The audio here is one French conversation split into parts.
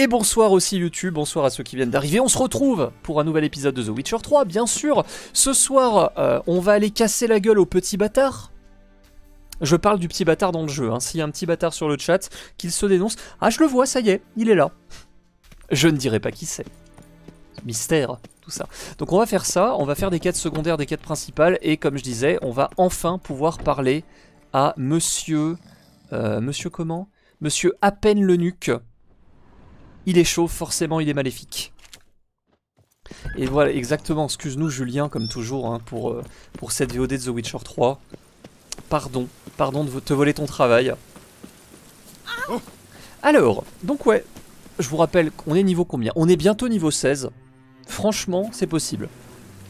Et bonsoir aussi YouTube, bonsoir à ceux qui viennent d'arriver. On se retrouve pour un nouvel épisode de The Witcher 3, bien sûr. Ce soir, euh, on va aller casser la gueule au petit bâtard. Je parle du petit bâtard dans le jeu. Hein. S'il y a un petit bâtard sur le chat, qu'il se dénonce. Ah, je le vois, ça y est, il est là. Je ne dirai pas qui c'est. Mystère, tout ça. Donc on va faire ça, on va faire des quêtes secondaires, des quêtes principales, et comme je disais, on va enfin pouvoir parler à monsieur... euh, monsieur comment? Monsieur à peine le nuque. Il est chaud, forcément il est maléfique. Et voilà, exactement, excuse-nous Julien, comme toujours, hein, pour, euh, pour cette VOD de The Witcher 3. Pardon, pardon de te voler ton travail. Alors, donc ouais, je vous rappelle qu'on est niveau combien? On est bientôt niveau 16. Franchement, c'est possible.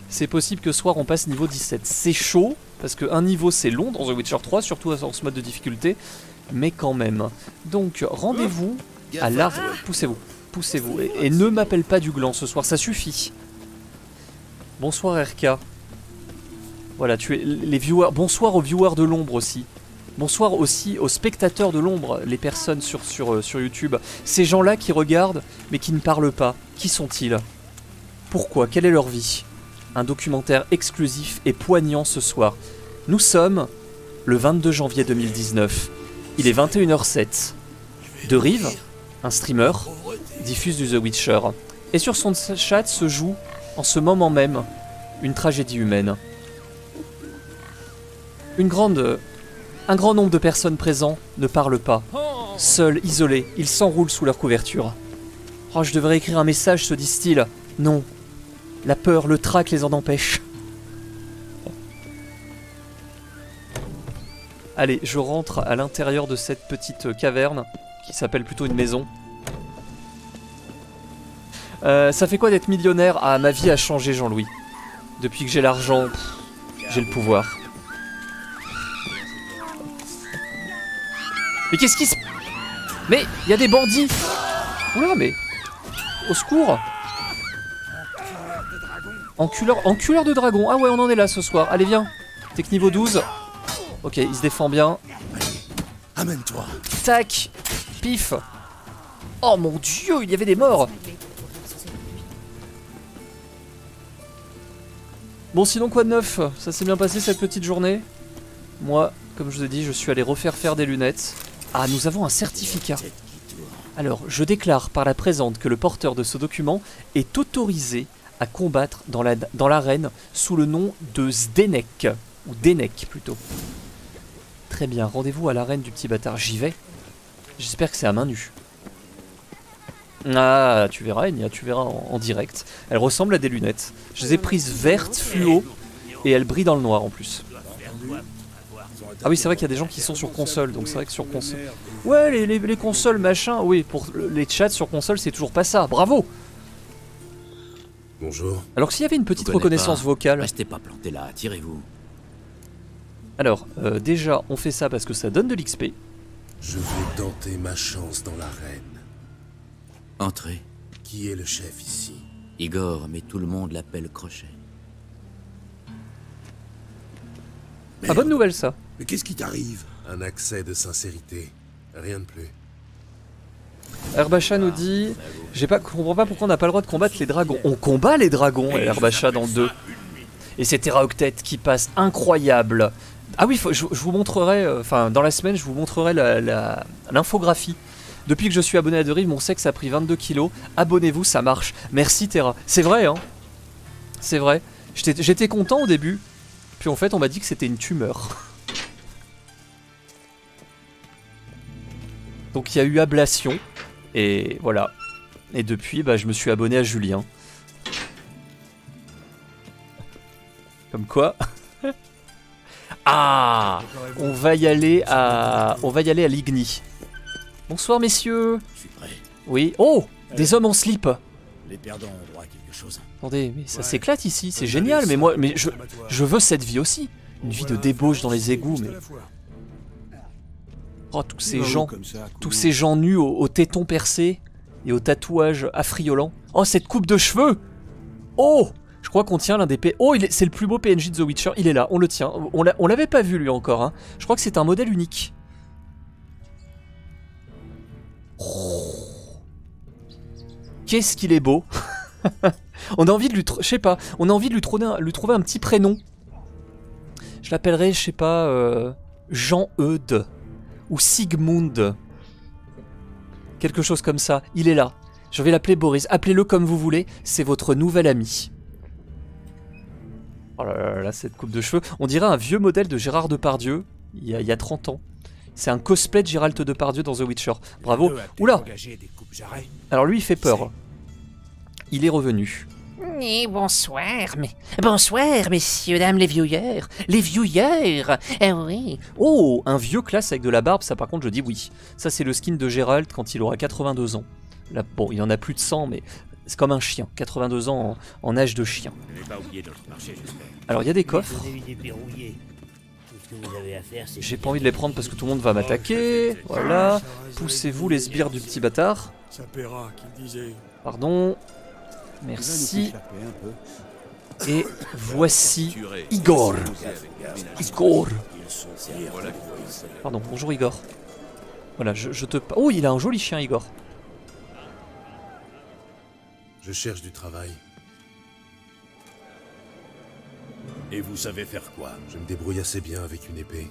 C'est possible que ce soir on passe niveau 17. C'est chaud, parce qu'un niveau c'est long dans The Witcher 3, surtout en ce mode de difficulté, mais quand même. Donc, rendez-vous à l'arbre. Poussez-vous, poussez-vous. Et, ne m'appelle pas du gland ce soir, ça suffit. Bonsoir RK. Voilà, tu es les viewers. Bonsoir aux viewers de l'ombre aussi. Bonsoir aussi aux spectateurs de l'ombre, les personnes sur, sur, euh, sur YouTube. Ces gens-là qui regardent mais qui ne parlent pas. Qui sont-ils? Pourquoi? Quelle est leur vie? Un documentaire exclusif et poignant ce soir. Nous sommes le 22 janvier 2019. Il est 21h07. De Rive, un streamer, diffuse du The Witcher. Et sur son chat se joue, en ce moment même, une tragédie humaine. Une grande... Un grand nombre de personnes présentes ne parlent pas. Seuls, isolés, ils s'enroulent sous leur couverture. Oh, je devrais écrire un message, se disent-ils. Non. La peur, le trac les en empêchent. Allez, je rentre à l'intérieur de cette petite caverne, qui s'appelle plutôt une maison. Euh, ça fait quoi d'être millionnaire Ah, ma vie a changé, Jean-Louis. Depuis que j'ai l'argent, j'ai le pouvoir. Mais qu'est-ce qui se... Mais, il y a des bandits Oula, mais... Au secours Enculeur, enculeur de dragon. Ah ouais, on en est là ce soir. Allez, viens. T'es que niveau 12. Ok, il se défend bien. Amène-toi. Tac Pif Oh mon dieu, il y avait des morts Bon sinon quoi de neuf? Ça s'est bien passé cette petite journée? Moi, comme je vous ai dit, je suis allé refaire faire des lunettes. Ah, nous avons un certificat. Alors, je déclare par la présente que le porteur de ce document est autorisé à combattre dans la- dans l'arène sous le nom de Zdenek. Ou Denek plutôt. Très bien, rendez-vous à l'arène du petit bâtard. J'y vais. J'espère que c'est à main nue. Ah, tu verras, Enya, tu verras en, en direct. Elles ressemblent à des lunettes. Je les ai prises vertes, fluo, et elles brillent dans le noir en plus. Ah oui, c'est vrai qu'il y a des gens qui sont sur console, donc c'est vrai que sur console... Ouais, les, les- les consoles, machin, oui, pour le- les chats sur console, c'est toujours pas ça. Bravo Bonjour. Alors s'il y avait une petite reconnaissance pas vocale... Restez pas planté là, tirez-vous. Alors, euh, déjà, on fait ça parce que ça donne de l'XP. Je vais tenter ma chance dans l'arène. Entrez. Qui est le chef ici? Igor, mais tout le monde l'appelle Crochet. Ah, bonne nouvelle ça. Mais qu'est-ce qui t'arrive? Un accès de sincérité. Rien de plus. Herbacha nous dit J'ai pas comprends pas pourquoi on n'a pas le droit de combattre les dragons. On combat les dragons, Herbacha dans le 2. Et c'est Terraoctet qui passe incroyable. Ah oui, faut- je, je vous montrerai, euh, enfin dans la semaine, je vous montrerai la- la- l'infographie. Depuis que je suis abonné à De Rive, mon sexe a pris 22 kilos. Abonnez-vous, ça marche. Merci Terra. C'est vrai, hein C'est vrai. J'étais content au début. Puis en fait, on m'a dit que c'était une tumeur. Donc il y a eu ablation. Et voilà. Et depuis, bah, je me suis abonné à Julien. Comme quoi. ah On va y aller à. On va y aller à Ligny. Bonsoir messieurs. Je suis prêt. Oui. Oh Des hommes en slip. Les perdants ont droit à quelque chose. Attendez, mais ça s'éclate ici, c'est génial. Mais moi, mais je, je veux cette vie aussi. Une vie de débauche dans les égouts, mais. Oh, tous ces gens. Tous ces gens nus aux, aux tétons percés et aux tatouages affriolants. Oh, cette coupe de cheveux Oh Je crois qu'on tient l'un des P... Oh, c'est le plus beau PNJ de The Witcher. Il est là, on le tient. On l'avait pas vu lui encore. Hein. Je crois que c'est un modèle unique. Qu'est-ce qu'il est beau On a envie de lui... pas, on a envie de lui trouver un, petit prénom. Je l'appellerai, je sais pas, euh, Jean-Eudes. Ou Sigmund. Quelque chose comme ça. Il est là. Je vais l'appeler Boris. Appelez-le comme vous voulez. C'est votre nouvel ami. Oh là là là là, cette coupe de cheveux. On dirait un vieux modèle de Gérard Depardieu. Il y a, il y a 30 ans. C'est un cosplay de Gérald Depardieu dans The Witcher. Bravo. Oula. Alors lui, il fait peur. Il est revenu. Et bonsoir, mais bonsoir, messieurs, dames, les vieux les vieux Eh oui. Oh, un vieux classe avec de la barbe, ça par contre je dis oui. Ça c'est le skin de Gérald quand il aura 82 ans. Là, bon, il en a plus de 100, mais c'est comme un chien. 82 ans en, en âge de chien. Je n'ai pas oublié notre marché, j'espère. Alors il y a des coffres. J'ai pas envie de les prendre parce que tout le monde va m'attaquer. Voilà. Poussez-vous les sbires du petit bâtard. Ça paiera, qu'il disait. Pardon. Merci. Et voici Igor. Igor. Pardon, bonjour Igor. Voilà, je, je te... Oh, il a un joli chien Igor. Je cherche du travail. Et vous savez faire quoi Je me débrouille assez bien avec une épée.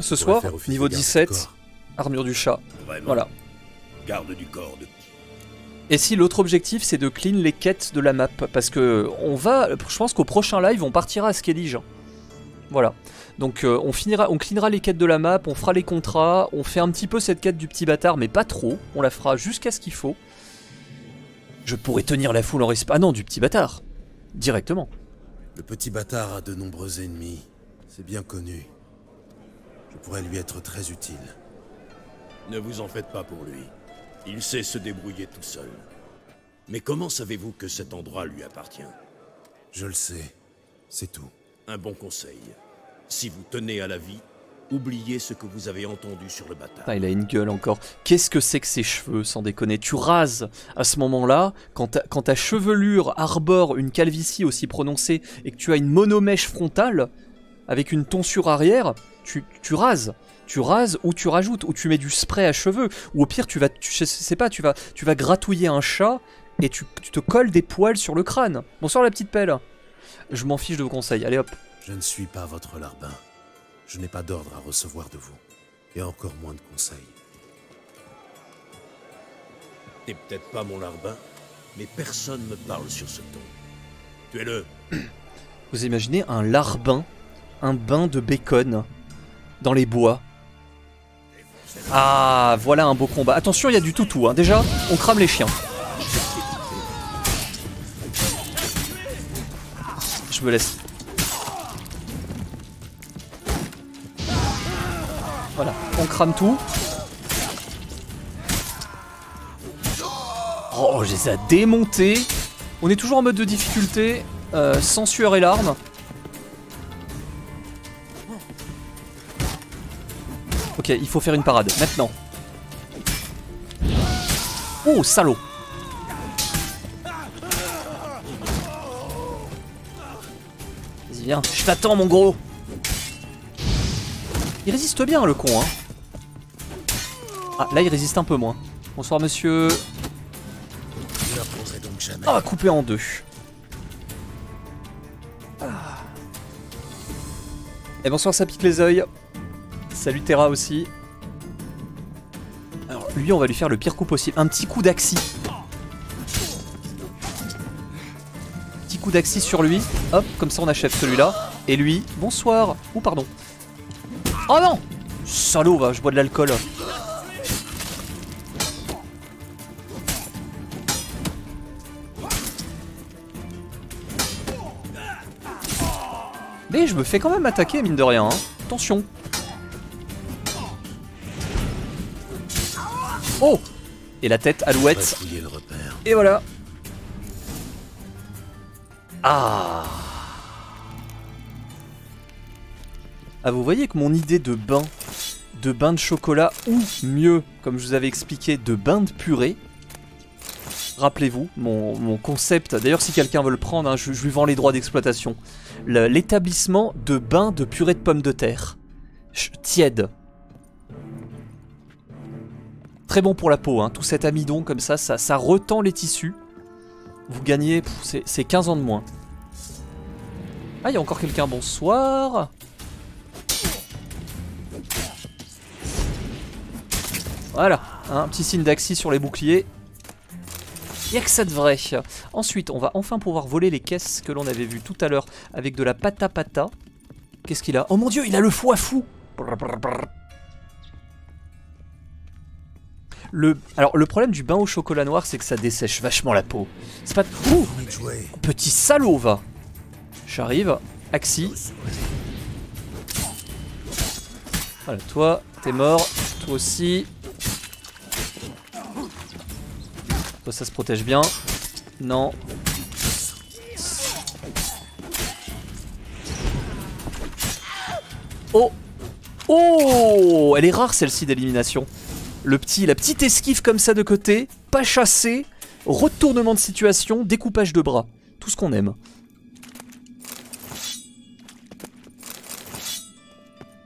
Ce soir, niveau de garde du 17, corps. armure du chat. Vraiment Voilà. Garde du corps de qui Et si l'autre objectif c'est de clean les quêtes de la map parce que on va je pense qu'au prochain live on partira à Skellige. Voilà. Donc euh, on finira on cleanera les quêtes de la map, on fera les contrats, on fait un petit peu cette quête du petit bâtard mais pas trop, on la fera jusqu'à ce qu'il faut. Je pourrais tenir la foule en respect. Ah non, du petit bâtard. Directement. Le petit bâtard a de nombreux ennemis. C'est bien connu. Je pourrais lui être très utile. Ne vous en faites pas pour lui. Il sait se débrouiller tout seul. Mais comment savez-vous que cet endroit lui appartient? Je le sais. C'est tout. Un bon conseil. Si vous tenez à la vie, oubliez ce que vous avez entendu sur le bâtard. Ah, il a une gueule encore. Qu'est-ce que c'est que ces cheveux, sans déconner? Tu rases à ce moment-là, quand ta, quand ta chevelure arbore une calvitie aussi prononcée et que tu as une monomèche frontale, avec une tonsure arrière, tu, tu rases. Tu rases ou tu rajoutes, ou tu mets du spray à cheveux, ou au pire, tu vas, tu, je sais pas, tu vas, tu vas gratouiller un chat et tu, tu te colles des poils sur le crâne. Bonsoir la petite pelle. Je m'en fiche de vos conseils. Allez hop. Je ne suis pas votre larbin. Je n'ai pas d'ordre à recevoir de vous. Et encore moins de conseils. T'es peut-être pas mon larbin, mais personne me parle sur ce ton. Tuez-le. Vous imaginez un larbin, un bain de bacon dans les bois. Ah, voilà un beau combat. Attention, il y a du toutou. Hein. Déjà, on crame les chiens. Je me laisse. Voilà, on crame tout. Oh, je les ai démontés. On est toujours en mode de difficulté, euh, sans sueur et larmes. Ok, il faut faire une parade, maintenant. Oh, salaud Vas-y, viens, je t'attends, mon gros Il résiste bien, le con, hein. Ah, là, il résiste un peu moins. Bonsoir, monsieur. Ah, coupé en deux. Ah. Et bonsoir, ça pique les yeux. Salut Terra aussi. Alors, lui, on va lui faire le pire coup possible. Un petit coup d'axi. Petit coup d'axi sur lui. Hop, comme ça on achève celui-là. Et lui, bonsoir. Ou pardon. Oh non Salaud, va, je bois de l'alcool. Mais je me fais quand même attaquer, mine de rien. hein. Attention. Oh Et la tête, alouette. Et voilà. Ah Ah, vous voyez que mon idée de bain, de bain de chocolat, ou mieux, comme je vous avais expliqué, de bain de purée, rappelez-vous, mon, concept, d'ailleurs si quelqu'un veut le prendre, hein, je, lui vends les droits d'exploitation, l'établissement de bain de purée de pommes de terre. Tiède. Très bon pour la peau, hein. tout cet amidon comme ça, ça, ça retend les tissus. Vous gagnez, c'est 15 ans de moins. Ah, il y a encore quelqu'un, bonsoir. Voilà, un petit signe d'axi sur les boucliers. Y'a que ça de vrai. Ensuite, on va enfin pouvoir voler les caisses que l'on avait vues tout à l'heure avec de la pata pata. Qu'est-ce qu'il a? Oh mon dieu, il a le foie fou le... Alors, le problème du bain au chocolat noir, c'est que ça dessèche vachement la peau. C'est pas... Ouh. Petit salaud, va J'arrive. Axi. Voilà, toi, t'es mort. Toi aussi. Ça se protège bien. Non. Oh Oh Elle est rare, celle-ci, d'élimination. Le petit, la petite esquive comme ça de côté, pas chassé, retournement de situation, découpage de bras. Tout ce qu'on aime.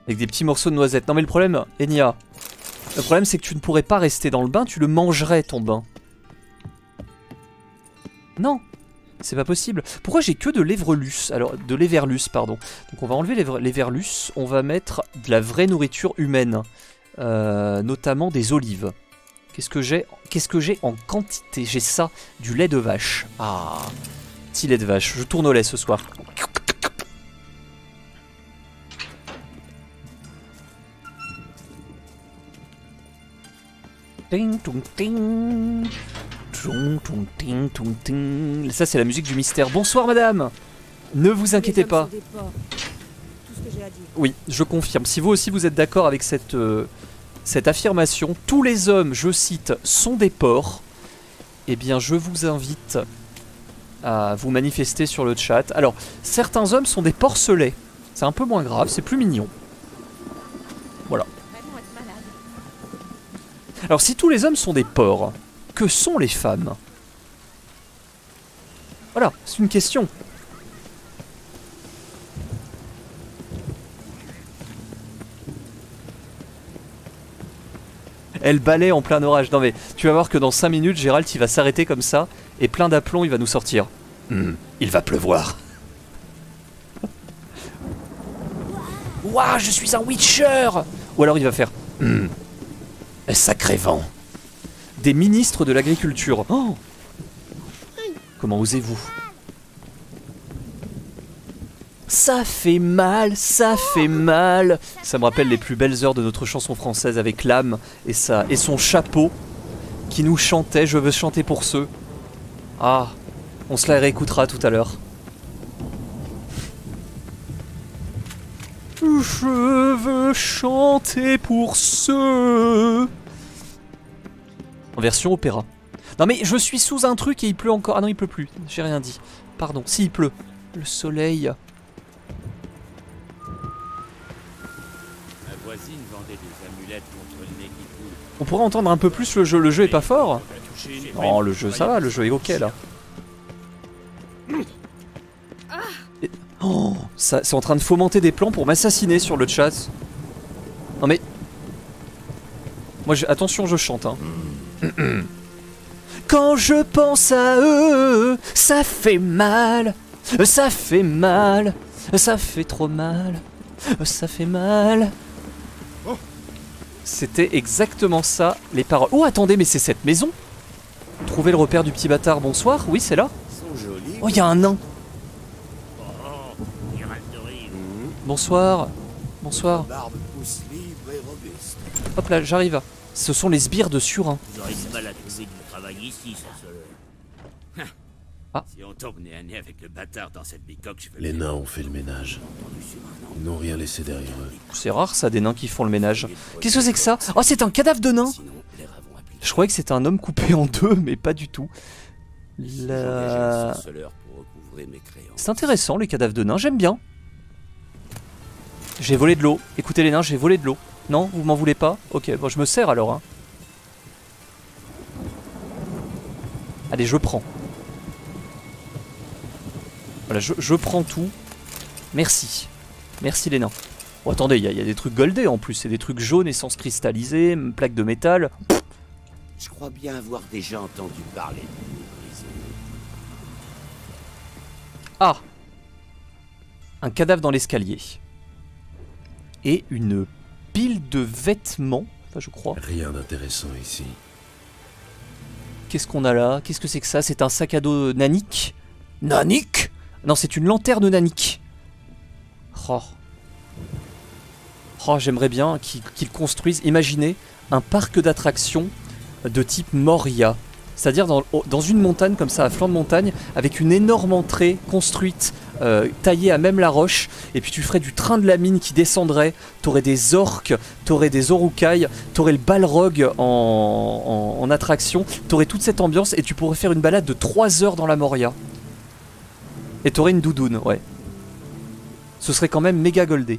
Avec des petits morceaux de noisettes. Non mais le problème, Enya, le problème c'est que tu ne pourrais pas rester dans le bain, tu le mangerais ton bain. Non, c'est pas possible. Pourquoi j'ai que de l'évrelus? Alors, de l'éverlus, pardon. Donc on va enlever l'éver- l'éverlus, on va mettre de la vraie nourriture humaine. Euh, notamment des olives. Qu'est-ce que j'ai Qu'est-ce que j'ai en quantité? J'ai ça, du lait de vache. Ah, petit lait de vache. Je tourne au lait ce soir. Ça, c'est la musique du mystère. Bonsoir, madame. Ne vous inquiétez pas. Oui, je confirme. Si vous aussi vous êtes d'accord avec cette, euh, cette affirmation, tous les hommes, je cite, sont des porcs. Eh bien, je vous invite à vous manifester sur le chat. Alors, certains hommes sont des porcelets. C'est un peu moins grave, c'est plus mignon. Voilà. Alors, si tous les hommes sont des porcs, que sont les femmes? Voilà, c'est une question. Elle balaie en plein orage. Non mais tu vas voir que dans 5 minutes, Gérald il va s'arrêter comme ça et plein d'aplomb il va nous sortir. Hmm, il va pleuvoir. Ouah, je suis un Witcher Ou alors il va faire Hmm, un sacré vent. Des ministres de l'agriculture. Oh Comment osez-vous? Ça fait mal, ça fait mal. Ça me rappelle les plus belles heures de notre chanson française avec l'âme et, sa, et son chapeau qui nous chantait Je veux chanter pour ceux. Ah, on se la réécoutera tout à l'heure. Je veux chanter pour ceux. En version opéra. Non mais je suis sous un truc et il pleut encore. Ah non, il pleut plus. J'ai rien dit. Pardon. Si, il pleut. Le soleil. Ma voisine vendait des amulettes contre le nez qui coule. On pourrait entendre un peu plus le jeu. Le jeu est pas fort. Oh, le jeu, ça va. Le jeu est ok là. Et- Oh, ça, c'est en train de fomenter des plans pour m'assassiner sur le chat. Non mais. Moi, je- attention, je chante. Hein. Quand je pense à eux, ça fait mal. Ça fait mal. Ça fait trop mal. Ça fait mal. C'était exactement ça, les paroles. Oh, attendez, mais c'est cette maison Trouvez le repère du petit bâtard, bonsoir. Oui, c'est là. Oh, il y a un nain. Bonsoir. Bonsoir. Hop là, j'arrive. Ce sont les sbires de Surin. Vous aurez du mal à trouver du travail ici, ça se... Si on tombe nez à nez avec le bâtard dans cette bicoque, je Les le nains ont fait le ménage. Ils n'ont rien laissé derrière eux. C'est rare ça, des nains qui font le ménage. Qu'est-ce que c'est que ça Oh, c'est un cadavre de nain. Je croyais que c'était un homme coupé en deux, mais pas du tout. La-. C'est intéressant, les cadavres de nains, j'aime bien. J'ai volé de l'eau. Écoutez les nains, j'ai volé de l'eau. Non, vous m'en voulez pas Ok, bon, je me sers alors. Hein. Allez, je prends. Voilà, je, je prends tout. Merci. Merci les nains. Oh, attendez, il y, a- il y a des trucs goldés en plus. C'est des trucs jaunes, essence cristallisée, plaques de métal. Je crois bien avoir déjà entendu parler de. Ah Un cadavre dans l'escalier. Et une pile de vêtements, enfin je crois. Rien d'intéressant ici. Qu'est-ce qu'on a là? Qu'est-ce que c'est que ça? C'est un sac à dos Nanik? Nanik? Non, c'est une lanterne Nanik. Oh. Oh, j'aimerais bien qu'ils construisent, imaginez, un parc d'attractions de type Moria. C'est-à-dire dans une montagne comme ça, à flanc de montagne, avec une énorme entrée construite, euh, taillée à même la roche, et puis tu ferais du train de la mine qui descendrait, t'aurais des orques, t'aurais des orukai, t'aurais le balrog en, en, en attraction, t'aurais toute cette ambiance, et tu pourrais faire une balade de 3 heures dans la Moria. Et t'aurais une doudoune, ouais. Ce serait quand même méga goldé.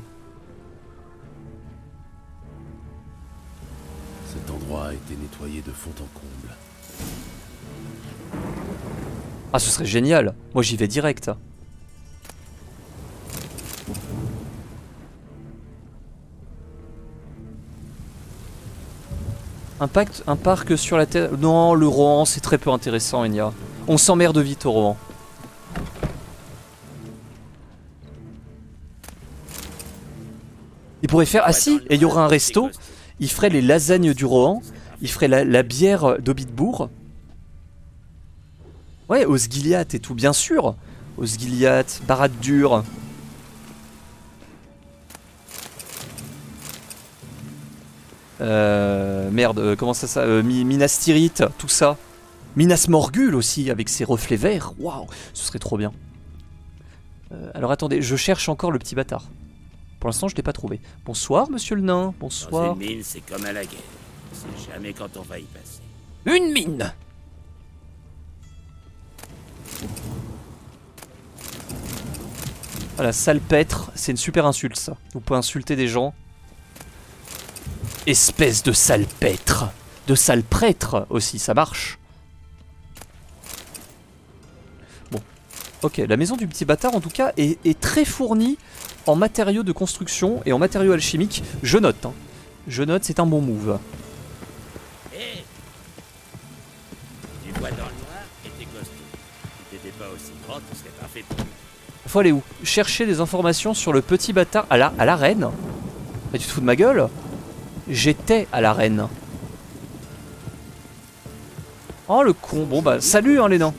Cet endroit a été nettoyé de fond en comble. Ah, ce serait génial. Moi, j'y vais direct. Un, parc sur la terre. Non, le Rohan, c'est très peu intéressant, Enya. On s'emmerde vite au Rohan. Il pourrait faire. Ah si, et il y aurait un resto. Il ferait les lasagnes du Rohan. Il ferait la, bière d'Obitbourg. Ouais, Osgiliath et tout, bien sûr. Osgiliath, Barad-dur. Euh, merde, euh, comment ça, ça euh, Mi- Minas Tirith, tout ça. Minas Morgul aussi, avec ses reflets verts. Waouh, ce serait trop bien. Euh, alors attendez, je cherche encore le petit bâtard. Pour l'instant, je l'ai pas trouvé. Bonsoir, monsieur le nain. Dans Bonsoir. une mine, c'est comme à la guerre. On sait jamais quand on va y passer. Une mine Voilà, salpêtre, c'est une super insulte ça. Vous pouvez insulter des gens. Espèce de salpêtre De salprêtre aussi, ça marche. Bon. Ok, la maison du petit bâtard en tout cas est, est très fournie en matériaux de construction et en matériaux alchimiques. Je note. hein. Je note, c'est un bon move. Hé Tu vois dans le noir et t'es costaud. Si t'étais pas aussi grand, tu serais parfait pour. Faut aller où? Chercher des informations sur le petit bâtard à la, à l'arène Mais tu te fous de ma gueule? J'étais à l'arène. Oh le con, bon bah salut hein les nains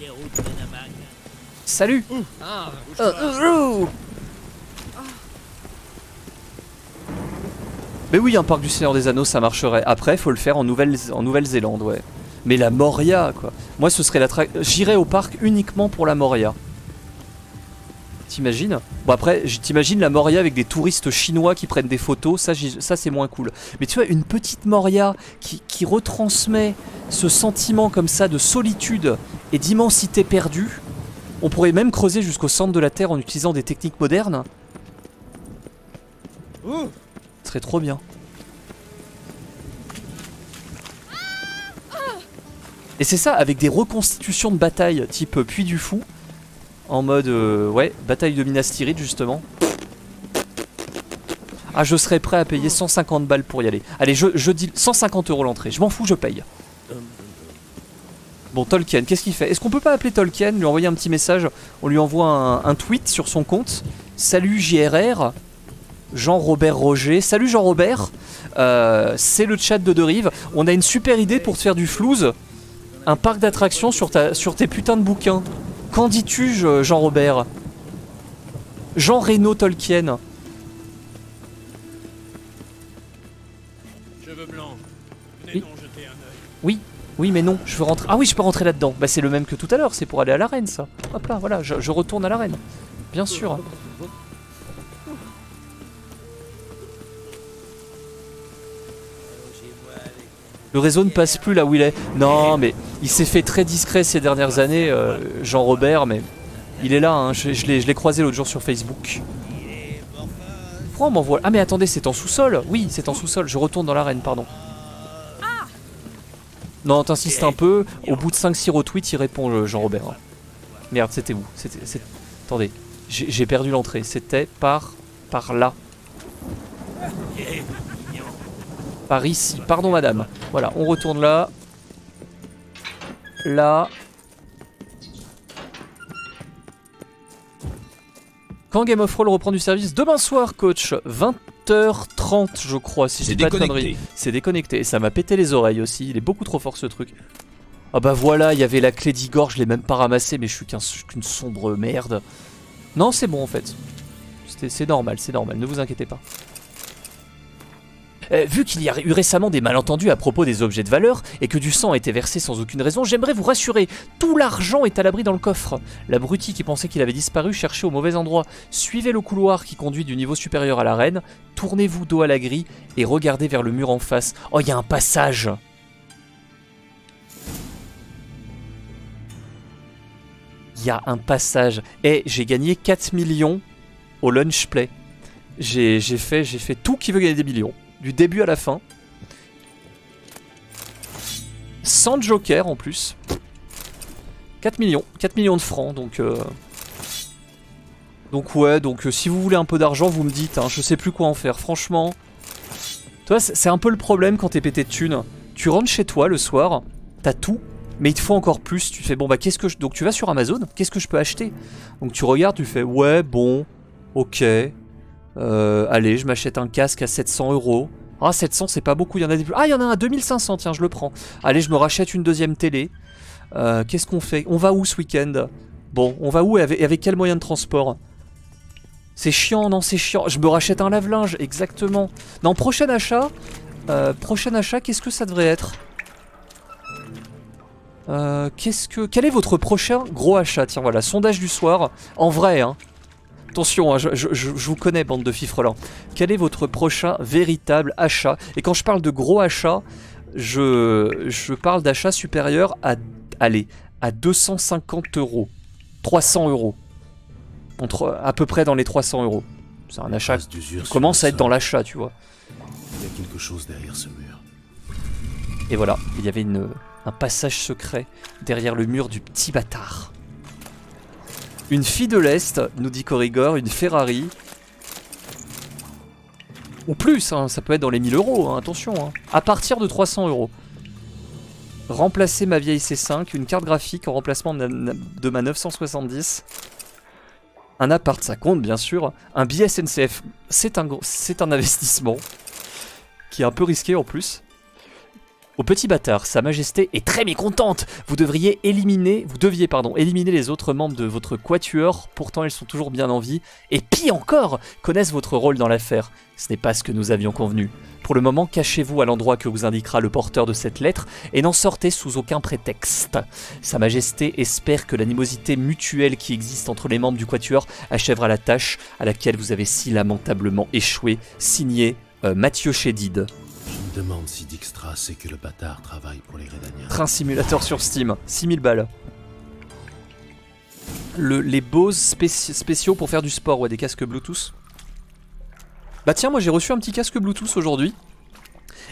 Des routes de Namak. Salut Ah, Euh, euh, euh. Mais oui, un parc du Seigneur des Anneaux ça marcherait. Après, faut le faire en Nouvelle- en Nouvelle-Zélande, ouais. Mais la Moria, quoi. Moi, ce serait l'attraction. J'irais au parc uniquement pour la Moria. T'imagines Bon, après, t'imagines la Moria avec des touristes chinois qui prennent des photos, ça, c'est moins cool. Mais tu vois, une petite Moria qui, qui retransmet ce sentiment comme ça de solitude et d'immensité perdue. On pourrait même creuser jusqu'au centre de la Terre en utilisant des techniques modernes. Ce serait trop bien. Et c'est ça, avec des reconstitutions de batailles type Puits du Fou, en mode, euh, ouais, bataille de Minas Tirith justement. Ah, je serais prêt à payer 150 balles pour y aller. Allez, je, dis 150 euros l'entrée. Je m'en fous, je paye. Bon, Tolkien, qu'est-ce qu'il fait? Est-ce qu'on peut pas appeler Tolkien, lui envoyer un petit message? On lui envoie un, tweet sur son compte. Salut JRR, Jean-Robert Roger. Salut Jean-Robert, Euh, c'est le chat de Derive. On a une super idée pour te faire du flouze. Un parc d'attractions sur tes putains de bouquins. Qu'en dis-tu, je- Jean-Robert Jean Reno Tolkien. Cheveux blancs. Venez Oui. donc jeter un œil. Oui, oui, mais non, je veux rentrer. Ah oui, je peux rentrer là-dedans. Bah, c'est le même que tout à l'heure, c'est pour aller à l'arène, ça. Hop là, voilà, je, je retourne à l'arène. Bien sûr. Le réseau ne passe plus là où il est. Non, mais il s'est fait très discret ces dernières années, euh, Jean-Robert, mais il est là, hein, je, je l'ai croisé l'autre jour sur Facebook. Pourquoi on m'envoie Ah mais attendez, c'est en sous-sol Oui, c'est en sous-sol, je retourne dans l'arène, pardon. Non, t'insistes un peu, au bout de 5-6 retweets, il répond euh, Jean-Robert. Merde, c'était où? C'était... Attendez, j'ai perdu l'entrée, c'était par... par là. Par ici, pardon madame. Voilà, on retourne là. Là. Quand Game of Roll reprend du service Demain soir, coach. 20h30, je crois, si je dis pas de conneries. C'est déconnecté. Et ça m'a pété les oreilles aussi. Il est beaucoup trop fort ce truc. Ah bah voilà, il y avait la clé d'Igor, je l'ai même pas ramassée, mais je suis qu'un- qu'une sombre merde. Non, c'est bon en fait. C'est normal, c'est normal, ne vous inquiétez pas. Euh, vu qu'il y a eu récemment des malentendus à propos des objets de valeur et que du sang a été versé sans aucune raison, j'aimerais vous rassurer, tout l'argent est à l'abri dans le coffre. L'abruti qui pensait qu'il avait disparu cherchait au mauvais endroit. Suivez le couloir qui conduit du niveau supérieur à l'arène, tournez-vous dos à la grille et regardez vers le mur en face. Oh, il y a un passage Il y a un passage. Et j'ai gagné 4 millions au lunch play. J'ai fait tout qui veut gagner des millions. Du début à la fin. Sans joker en plus. 4 millions. 4 millions de francs. Donc, euh, donc ouais, donc euh, si vous voulez un peu d'argent, vous me dites. hein, je sais plus quoi en faire. Franchement. Toi, c'est c'est un peu le problème quand t'es pété de thunes. Tu rentres chez toi le soir, t'as tout, mais il te faut encore plus. Tu fais bon bah qu'est-ce que je... donc tu vas sur Amazon, qu'est-ce que je peux acheter? Donc tu regardes, tu fais ouais bon, ok, Euh, allez je m'achète un casque à 700 euros. Ah 700 c'est pas beaucoup, il a des plus. Ah il y en a un à 2500 tiens je le prends. Allez je me rachète une deuxième télé. Euh, qu'est-ce qu'on fait? On va où ce week-end? Bon on va où et avec, quel moyen de transport? C'est chiant, non, c'est chiant. Je me rachète un lave-linge, exactement. Non, prochain achat. euh, prochain achat, qu'est-ce que ça devrait être? Qu'est-ce que. Quel est votre prochain gros achat? Tiens, voilà, sondage du soir. En vrai, hein. Attention, hein, je, je- je- je vous connais, bande de fifrelants. Quel est votre prochain véritable achat? Et quand je parle de gros achat, je, je parle d'achat supérieur à. Allez, à 250 euros. 300 euros. Entre, à peu près dans les 300 euros. C'est un achat qui commence à être dans l'achat, tu vois. Il y a quelque chose derrière ce mur. Et voilà, il y avait une, un passage secret derrière le mur du petit bâtard. Une fille de l'Est, nous dit Corrigor, une Ferrari. Ou plus, hein, ça peut être dans les 1000 euros, hein, attention. hein. À partir de 300 euros. Remplacer ma vieille C5, une carte graphique en remplacement de ma- de ma 970. Un appart, ça compte bien sûr. Un billet c'est un, un investissement. Qui est un peu risqué en plus. Au petit bâtard, Sa Majesté est très mécontente. Vous devriez éliminer, vous deviez pardon, éliminer les autres membres de votre quatuor. Pourtant, ils sont toujours bien en vie. Et pire encore, connaissent votre rôle dans l'affaire. Ce n'est pas ce que nous avions convenu. Pour le moment, cachez-vous à l'endroit que vous indiquera le porteur de cette lettre et n'en sortez sous aucun prétexte. Sa Majesté espère que l'animosité mutuelle qui existe entre les membres du quatuor achèvera la tâche à laquelle vous avez si lamentablement échoué. Signé euh, Mathieu Chédid. Demande si Dijkstra sait que le bâtard travaille pour les Redaniens. Train simulateur sur Steam, 6000 balles. Le, les Bose spéci- spéciaux pour faire du sport, ouais, des casques Bluetooth. Bah tiens, moi j'ai reçu un petit casque Bluetooth aujourd'hui.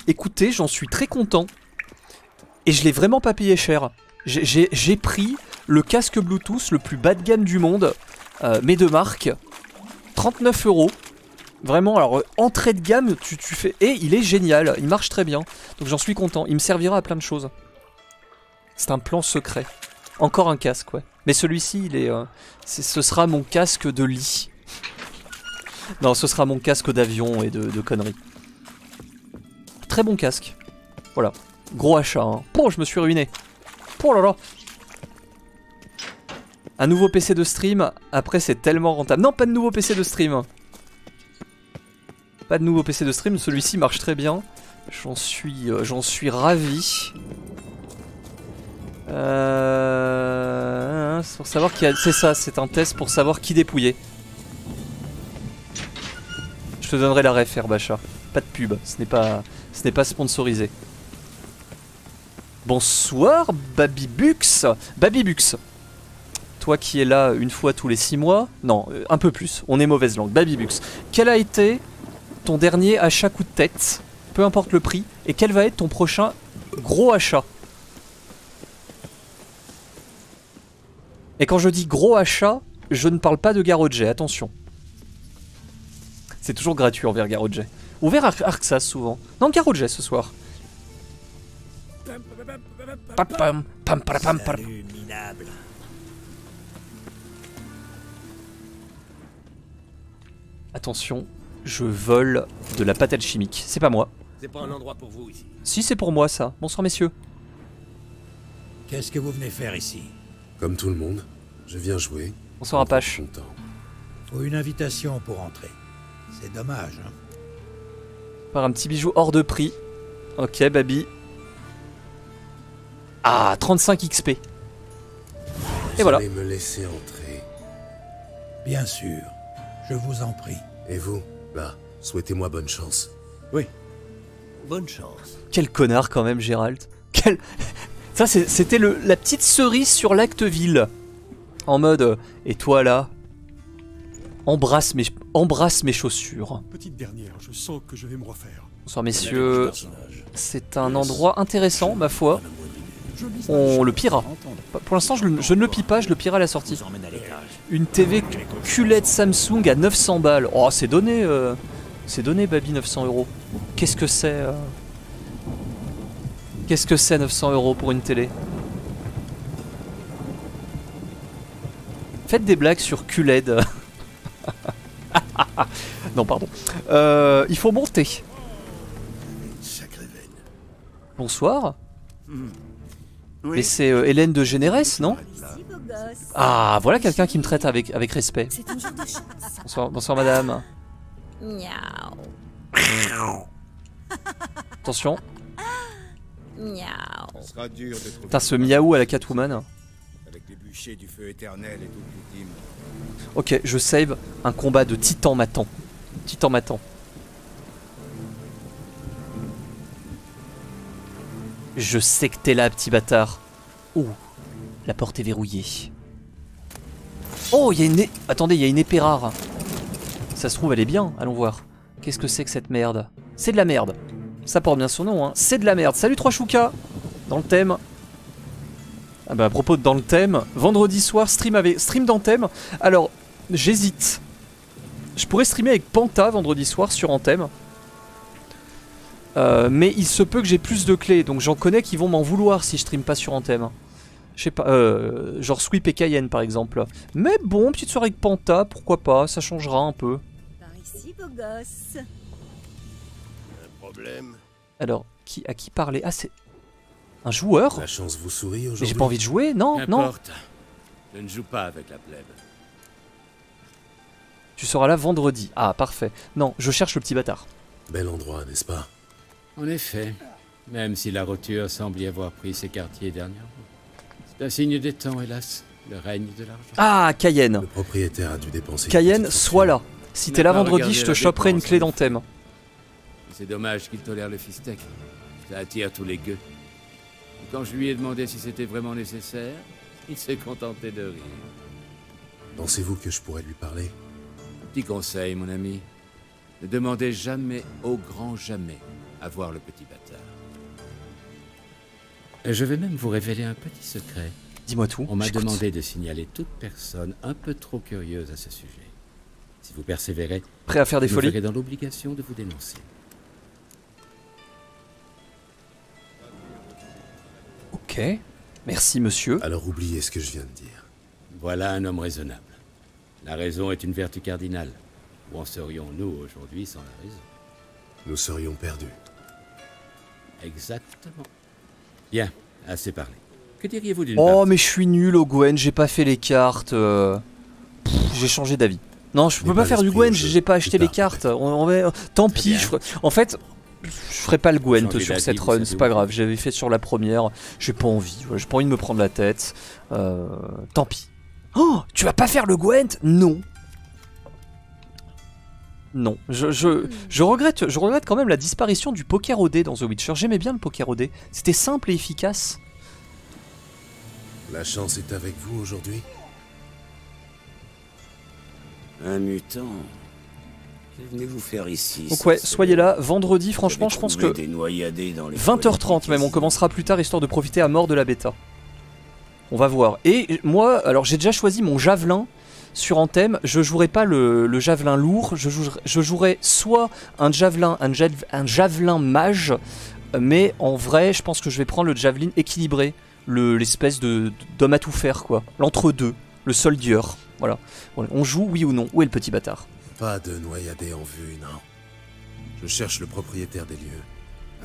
Écoutez, j'en suis très content. Et je l'ai vraiment pas payé cher. J'ai pris le casque Bluetooth le plus bas de gamme du monde, euh, mais de marque. 39 euros. Vraiment, alors euh, entrée de gamme, tu, tu fais. Et il est génial, il marche très bien. Donc j'en suis content. Il me servira à plein de choses. C'est un plan secret. Encore un casque, ouais. Mais celui-ci, il est, euh, ce sera mon casque de lit. non, ce sera mon casque d'avion et de, de conneries. Très bon casque. Voilà. Gros achat. Hein. Pouh, je me suis ruiné. Oh là là. Un nouveau PC de stream. Après, c'est tellement rentable. Non, pas de nouveau PC de stream. Pas de nouveau PC de stream. Celui-ci marche très bien. J'en suis, euh, ravi. Euh, pour savoir qui a... C'est ça, c'est un test pour savoir qui dépouiller. Je te donnerai la ref, Herbacha. Pas de pub, ce n'est pas, sponsorisé. Bonsoir, Babybux. Babybux. Toi qui es là une fois tous les six mois. Non, euh, un peu plus. On est mauvaise langue. Babybux. Quel a été ton dernier achat coup de tête Peu importe le prix. Et quel va être ton prochain gros achat Et quand je dis gros achat, je ne parle pas de Garodjet, attention. C'est toujours gratuit envers Garodjet. Ouvert Ar Arxas souvent. Non, Garodjet ce soir. Attention, je vole de la pâte alchimique. C'est pas moi. C'est pas un endroit pour vous ici. Si, c'est pour moi ça. Bonsoir messieurs. Qu'est-ce que vous venez faire ici? Comme tout le monde, je viens jouer. Bonsoir Apache. Content. Faut une invitation pour entrer. C'est dommage, hein Par un petit bijou hors de prix. Ok, Babi. Ah, 35 XP. Et Vous voilà. allez me laisser entrer. Bien sûr. Je vous en prie. Et vous, là, souhaitez-moi bonne chance. Bonne chance. Quel connard quand même, Gérald. Quel... Ça, c'est- c'était le- la petite cerise sur l'acte-ville. En mode, euh, et toi là Embrasse mes, embrasse mes chaussures. Petite dernière, je sens que je vais me refaire. Bonsoir messieurs. C'est un endroit intéressant, ma foi. On le pillera. Pour l'instant, je, ne le pille pas, je le pillerai à la sortie. Une TV QLED Samsung à 900 balles. Oh, c'est donné. euh, c'est donné, Baby, 900 euros. Qu'est-ce que c'est euh Qu'est-ce que c'est 900 euros pour une télé? Faites des blagues sur QLED. non, pardon. Euh, il faut monter. Bonsoir. Mais c'est euh, Hélène de Généresse, non? Ah, voilà quelqu'un qui me traite avec, avec respect. C'est un jour de chance. Bonsoir, bonsoir madame. Miaou. Attention. Miaou. Ce sera dur de trouver Putain, ce miaou à la Catwoman. avec les bûchers du feu éternel et toute l'ultime. Ok, je save un combat de titan m'attend. Titan m'attend. Je sais que t'es là, petit bâtard. Ouh, la porte est verrouillée. Oh, il y a une... Attendez, il y a une épée rare. Ça se trouve, elle est bien. Allons voir. Qu'est-ce que c'est que cette merde? C'est de la merde. Ça porte bien son nom, hein. C'est de la merde. Salut, 3 choukas Dans le thème. Ah bah, à propos de dans le thème, vendredi soir, stream, avec... stream dans. Alors, j'hésite. Je pourrais streamer avec Panta vendredi soir sur Anthem. Euh, mais il se peut que j'ai plus de clés, donc j'en connais qui vont m'en vouloir si je stream pas sur Anthem. Je sais pas, euh, genre Sweep et Cayenne par exemple. Mais bon, petite soirée avec Panta, pourquoi pas, ça changera un peu. Par ici, beau gosse. Un problème Alors, qui, à qui parler? Ah, c'est un joueur? La chance vous sourit Mais j'ai pas envie de jouer, non, non. Qu'importe. Je ne joue pas avec la plèbe. Tu seras là vendredi. Ah, parfait. Non, je cherche le petit bâtard. Bel endroit, n'est-ce pas? En effet, même si la roture semble y avoir pris ses quartiers dernièrement. C'est un signe des temps, hélas, le règne de l'argent. Ah, Cayenne. Le propriétaire a dû dépenser. Cayenne, sois là. Si t'es là vendredi, je te choperai une clé en d'Anthem. C'est dommage qu'il tolère le fistek. Ça attire tous les gueux. Et quand je lui ai demandé si c'était vraiment nécessaire, il s'est contenté de rire. Pensez-vous que je pourrais lui parler? Petit conseil, mon ami. Ne demandez jamais, au grand jamais, à voir le petit. Je vais même vous révéler un petit secret. Dis-moi tout. On m'a demandé de signaler toute personne un peu trop curieuse à ce sujet. Si vous persévérez, Prêt à faire des je me folies verrai dans l'obligation de vous dénoncer. Ok. Merci, monsieur. Alors oubliez ce que je viens de dire. Voilà un homme raisonnable. La raison est une vertu cardinale. Où en serions-nous aujourd'hui sans la raison? Nous serions perdus. Exactement. Bien, assez parlé. Que diriez-vous d'une Oh, mais je suis nul au Gwen, j'ai pas fait les cartes. euh, j'ai changé d'avis. Non, je peux pas pas faire du Gwen, j'ai pas acheté les cartes. On, on va- Tant Très pis, je ferai- en fait, je ferai pas le Gwent sur cette run, c'est pas grave. J'avais fait sur la première, j'ai pas envie. J'ai pas envie de me prendre la tête. Euh, tant pis. Oh, tu vas pas faire le Gwent? Non. Non, je, je, je, regrette, je regrette quand même la disparition du poker au dé dans The Witcher. J'aimais bien le poker au dé. C'était simple et efficace. La chance est avec vous aujourd'hui Un mutant. Que venez-vous faire ici Donc ouais, soyez là, vendredi, franchement, je pense que trouvé des noyadés dans les 20h30 même, on commencera plus tard histoire de profiter à mort de la bêta. On va voir. Et moi, alors j'ai déjà choisi mon javelin sur Anthem. Je jouerai pas le, le javelin lourd, je jouerai, je jouerai soit un javelin, un, jav- un javelin mage, mais en vrai, je pense que je vais prendre le javelin équilibré, le- l'espèce de d'homme à tout faire quoi, l'entre-deux, le soldier. Voilà. Voilà. On joue oui ou non Où est le petit bâtard? Pas de noyadé en vue, non. Je cherche le propriétaire des lieux.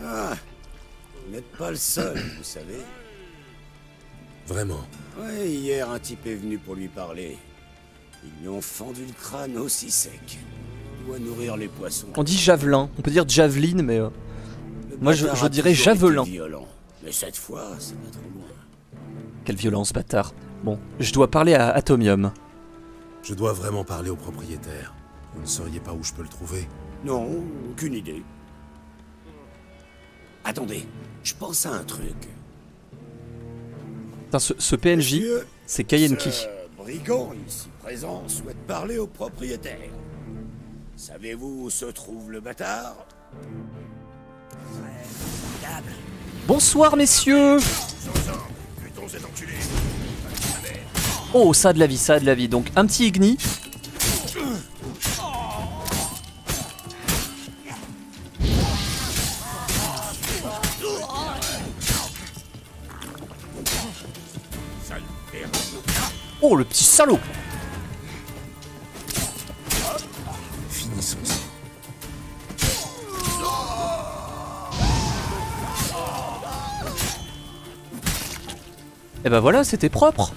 Ah, vous n'êtes pas le seul, vous savez. Vraiment? Ouais, hier, un type est venu pour lui parler. Ils lui ont fendu le crâne aussi sec. Il doit nourrir les poissons. On dit javelin, on peut dire javeline, mais. euh, moi, je- dirais javelin. violent. Mais cette fois, c'est pas trop loin. Quelle violence, bâtard. Bon, je dois parler à Atomium. Je dois vraiment parler au propriétaire. Vous ne sauriez pas où je peux le trouver Non, aucune idée. Attendez, je pense à un truc. Putain, ce, ce PNJ, c'est Kayenki. Brigand ici présent souhaite parler au propriétaire. Savez-vous où se trouve le bâtard? Bonsoir, messieurs Oh, ça a de la vie, ça a de la vie. Donc, un petit Igni. Oh, le petit salaud Finissons ça. Et ben voilà, c'était propre.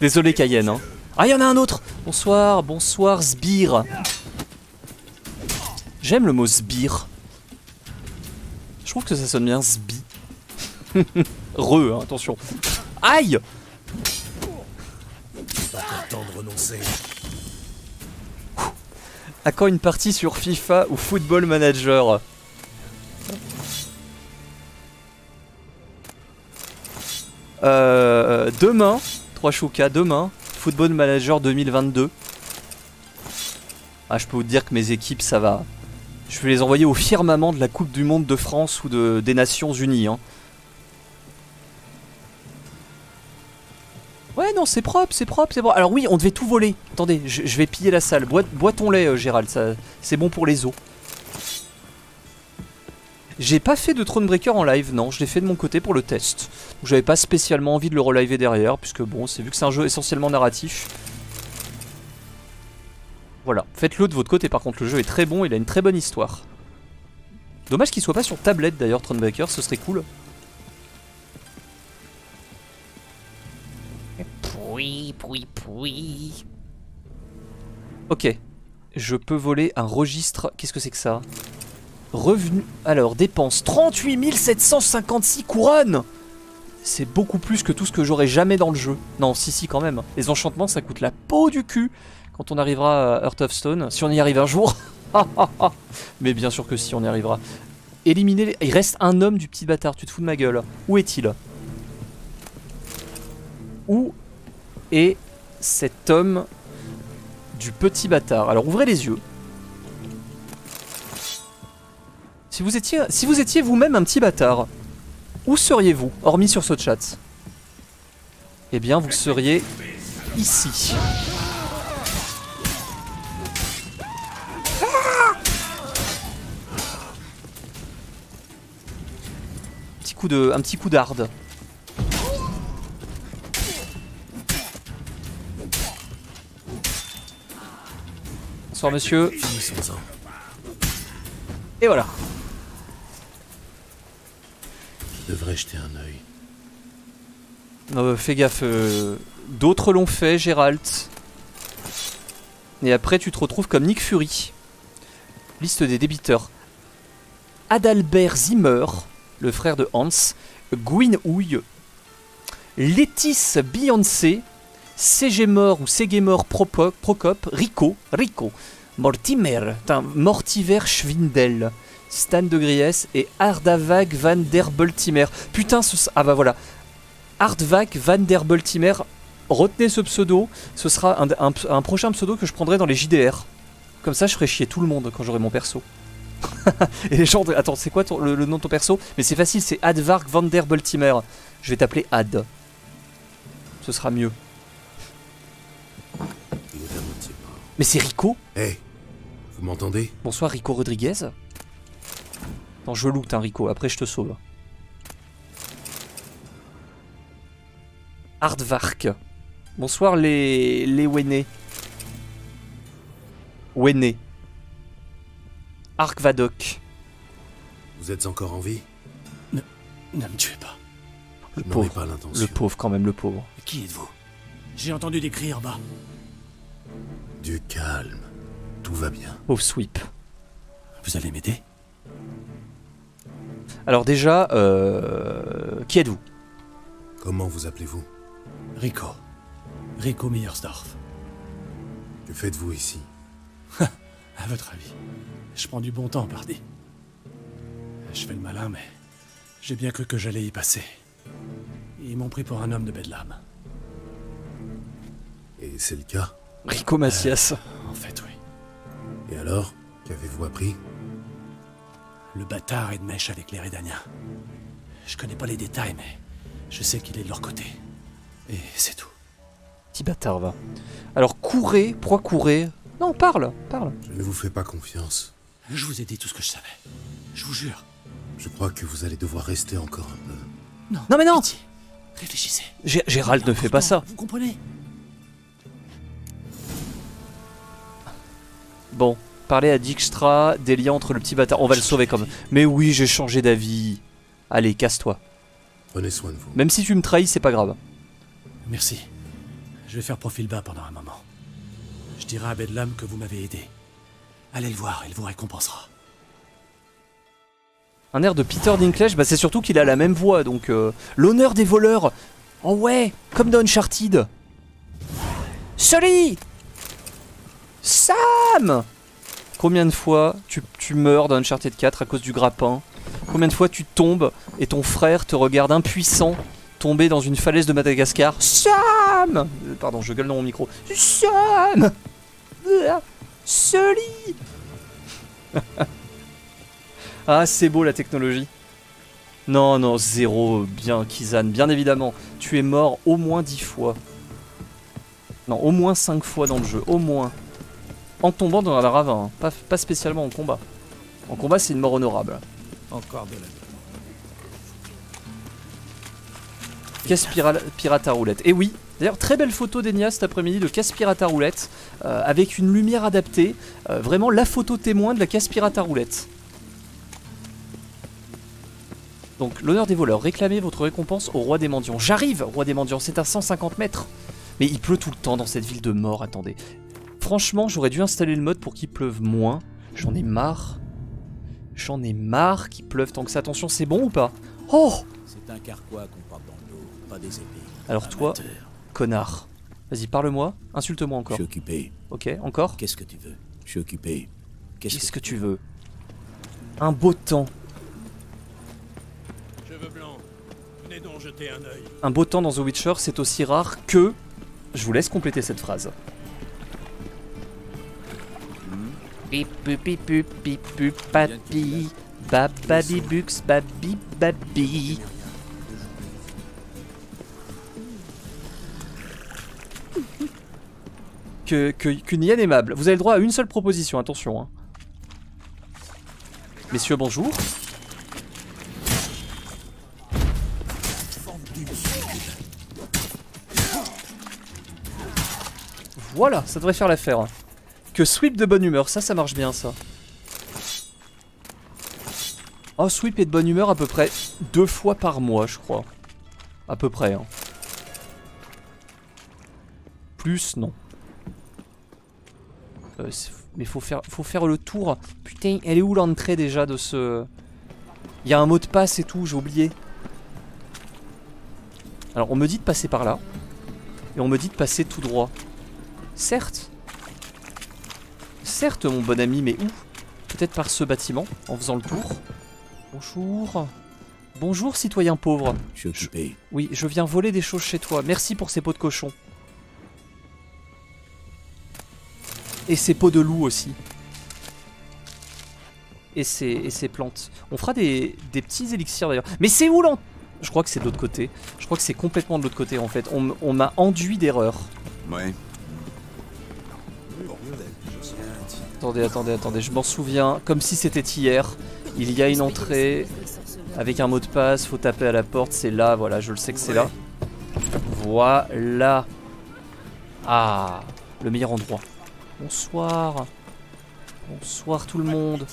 Désolé Cayenne. Hein. Ah, il y en a un autre. Bonsoir, bonsoir Sbire. J'aime le mot sbire. Je trouve que ça sonne bien sbi. Re, hein, attention. Aïe Pas de renoncer. À quand une partie sur FIFA ou Football Manager Euh, demain, 3 chouka, demain, Football Manager 2022. Ah, je peux vous dire que mes équipes, ça va. Je vais les envoyer au firmament de la Coupe du Monde de France ou de, des Nations Unies. hein. Ouais, non, c'est propre, c'est propre, c'est propre. Alors oui, on devait tout voler. Attendez, je, vais piller la salle. Bois, bois ton lait, euh, Gérald, c'est bon pour les os. J'ai pas fait de Thronebreaker en live, non, je l'ai fait de mon côté pour le test. J'avais pas spécialement envie de le reliver derrière, puisque bon, c'est vu que c'est un jeu essentiellement narratif. Voilà, faites-le de votre côté, par contre le jeu est très bon, il a une très bonne histoire. Dommage qu'il soit pas sur tablette d'ailleurs, Thronebreaker, ce serait cool. Poui, poui. Ok, je peux voler un registre, qu'est-ce que c'est que ça? Revenu, alors dépenses 38 756 couronnes C'est beaucoup plus que tout ce que j'aurais jamais dans le jeu. Non, si, si, quand même. Les enchantements, ça coûte la peau du cul quand on arrivera à Heart of Stone. Si on y arrive un jour. Mais bien sûr que si, on y arrivera. Éliminer les... Il reste un homme du petit bâtard, tu te fous de ma gueule. Où est-il? Où est cet homme du petit bâtard Alors ouvrez les yeux. Si vous étiez, si vous étiez vous-même un petit bâtard, où seriez-vous, hormis sur ce chat? Eh bien, vous seriez ici. Un petit coup d'arde. Bonsoir monsieur. Et voilà. Je devrais jeter un œil. Euh, fais gaffe. euh, D'autres l'ont fait, Gérald. Et après, tu te retrouves comme Nick Fury. Liste des débiteurs. Adalbert Zimmer, le frère de Hans. Gwyn Houille. Létis Beyoncé. Ségemor ou Ségemor Procop. Rico. Rico. Mortimer. Mortiver Schwindel. Stan de Gries et Ardavag van der Boltimer. Putain. Ah bah voilà. Hardvac Van der Boltimer. Retenez ce pseudo, ce sera un, prochain pseudo que je prendrai dans les JDR. Comme ça, je ferai chier tout le monde quand j'aurai mon perso. Et les gens, attends, c'est quoi le, nom de ton perso? Mais c'est facile, c'est Advark Van der Boltimer. Je vais t'appeler Ad. Ce sera mieux. Mais c'est Rico Hé Vous m'entendez? Bonsoir Rico Rodriguez. Non, je loot, hein, Rico, après je te sauve. Hardvark. Bonsoir les, les Wene. Wene. Arkvadok. Vous êtes encore en vie? Ne me tuez pas. Le Je n'en ai pauvre. pas l'intention. Le pauvre, quand même, le pauvre. Qui êtes-vous? J'ai entendu des cris en bas. Du calme. Tout va bien. Pauvre sweep. Vous allez m'aider? Alors déjà, euh, qui êtes-vous? Comment vous appelez-vous? Rico. Rico Myersdorf. Que faites-vous ici? À votre avis Je prends du bon temps, pardi. Je fais le malin, mais j'ai bien cru que j'allais y passer. Ils m'ont pris pour un homme de Bedlam. Et c'est le cas? Rico Macias. En fait, oui. Et alors Qu'avez-vous appris? Le bâtard est de mèche avec les Rédaniens. Je connais pas les détails, mais je sais qu'il est de leur côté. Et c'est tout. Petit bâtard, va. Alors courez, pourquoi courez? Non, parle, parle. Je ne vous fais pas confiance. Je vous ai dit tout ce que je savais. Je vous jure. Je crois que vous allez devoir rester encore un peu. Non, Non, mais non pitié. Réfléchissez. Gé- Gérald ne fait pas ça. Vous comprenez? Bon, parlez à Dijkstra des liens entre le petit bâtard. On va le sauver quand même. Mais oui, j'ai changé d'avis. Allez, casse-toi. Prenez soin de vous. Même si tu me trahis, c'est pas grave. Merci. Je vais faire profil bas pendant un moment. Je dirai à Bedlam que vous m'avez aidé. Allez le voir, il vous récompensera. Un air de Peter Dinklage, bah c'est surtout qu'il a la même voix, donc euh, l'honneur des voleurs. Oh ouais, comme dans Uncharted. Sully Sam Combien de fois tu, tu meurs dans Uncharted 4 à cause du grappin? Combien de fois tu tombes et ton frère te regarde impuissant tomber dans une falaise de Madagascar? Sam Euh, Pardon, je gueule dans mon micro. Sam Ah, Sully Ah, c'est beau la technologie. Non, non, zéro, bien, Kizan, bien évidemment. Tu es mort au moins 10 fois. Non, au moins 5 fois dans le jeu, au moins. En tombant dans la ravin, hein. pas, pas spécialement en combat. En combat, c'est une mort honorable. Encore de la Casse pira- pirate à roulette. Et oui, d'ailleurs, très belle photo d'Enia cet après-midi de casse pirate à roulette, euh, avec une lumière adaptée. Euh, vraiment la photo témoin de la casse pirate à roulette. Donc, l'honneur des voleurs, réclamez votre récompense au roi des mendiants. J'arrive, roi des mendiants, c'est à 150 mètres. Mais il pleut tout le temps dans cette ville de mort, attendez. Franchement, j'aurais dû installer le mode pour qu'il pleuve moins. J'en ai marre. J'en ai marre qu'il pleuve tant que ça. Attention, c'est bon ou pas Oh C'est un carquois qu'on porte dans le dos, pas des épées. Alors toi, connard. Vas-y, parle-moi, insulte-moi Je encore. suis occupé. Ok, encore Qu'est-ce que tu veux? Je suis occupé. Qu'est-ce Qu'est-ce que tu veux? Un beau temps. Cheveux blancs, venez donc jeter un œil. Un beau temps dans The Witcher, c'est aussi rare que... Je vous laisse compléter cette phrase. Bux babi babi Que, que, qu'une hyène aimable. Vous avez le droit à une seule proposition, attention. hein. Messieurs, bonjour. Voilà, ça devrait faire l'affaire. Que sweep de bonne humeur, ça, ça marche bien, ça. Oh, sweep est de bonne humeur à peu près deux fois par mois, je crois. À peu près, hein. Plus, non. Euh, mais faut faire, faut faire le tour. Putain, elle est où l'entrée déjà de ce... Il y a un mot de passe et tout, j'ai oublié. Alors, on me dit de passer par là. Et on me dit de passer tout droit. Certes. Certes, mon bon ami, mais où Peut-être par ce bâtiment, en faisant le tour. Bonjour. Bonjour, citoyen pauvre. Je suis occupé. Oui, je viens voler des choses chez toi. Merci pour ces pots de cochon. Et ces pots de loup aussi. Et ces, et ces plantes. On fera des, des petits élixirs d'ailleurs. Mais c'est où l'en... Je crois que c'est de l'autre côté. Je crois que c'est complètement de l'autre côté en fait. On, on m'a enduit d'erreur. Ouais. Attendez, attendez, attendez. Je m'en souviens comme si c'était hier. Il y a une entrée avec un mot de passe. Faut taper à la porte. C'est là, voilà. Je le sais que c'est là. Voilà. Ah, le meilleur endroit. Bonsoir. Bonsoir tout le monde.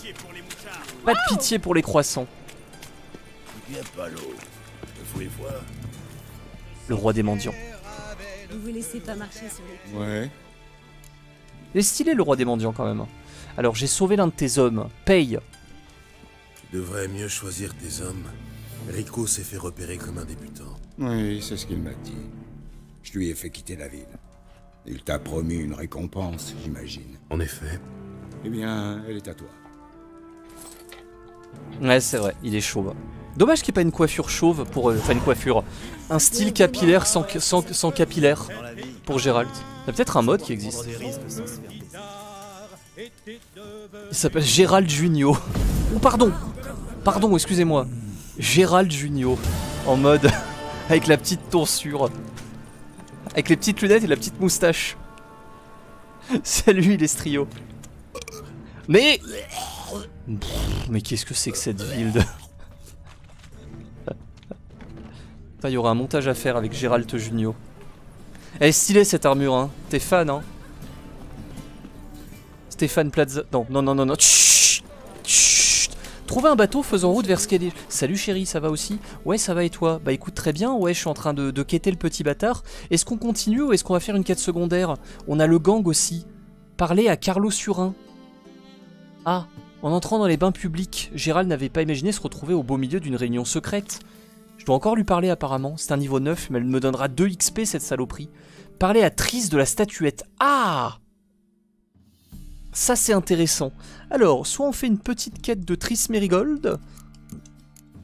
Pas de pitié pour les croissants. Le roi des mendiants. Ne vous laissez pas marcher sur les Ouais. Il est stylé le roi des mendiants quand même. Alors j'ai sauvé l'un de tes hommes. Paye. Tu devrais mieux choisir tes hommes. Rico s'est fait repérer comme un débutant. Oui, c'est ce qu'il m'a dit. Je lui ai fait quitter la ville. Il t'a promis une récompense, j'imagine. En effet. Eh bien, elle est à toi. Ouais, c'est vrai, il est chauve. Dommage qu'il n'y ait pas une coiffure chauve pour. euh, Enfin, une coiffure. Un style capillaire sans, sans, sans capillaire pour Gérald. Il y a peut-être un mode qui existe. Il s'appelle Gérald Junio. Oh, pardon Pardon, excusez-moi. Gérald Junio. En mode. avec la petite tonsure. Avec les petites lunettes et la petite moustache. Salut les strios. Mais. Mais qu'est-ce que c'est que cette ville Il y aura un montage à faire avec Gérald Junio. Elle est stylée cette armure, hein. T'es fan, hein. Stéphane Plaza. Non, non, non, non, non. Chut. Trouver un bateau faisant route vers Skellige. Salut chérie, ça va aussi? Ouais, ça va et toi? Bah écoute, très bien. Ouais, je suis en train de, de quêter le petit bâtard. Est-ce qu'on continue ou est-ce qu'on va faire une quête secondaire? On a le gang aussi. Parler à Carlo Surin. Ah, en entrant dans les bains publics, Gérald n'avait pas imaginé se retrouver au beau milieu d'une réunion secrète. Je dois encore lui parler apparemment, c'est un niveau 9, mais elle me donnera 2 XP cette saloperie. Parler à Trice de la statuette. Ah Ça c'est intéressant. Alors, soit on fait une petite quête de Trice Merigold,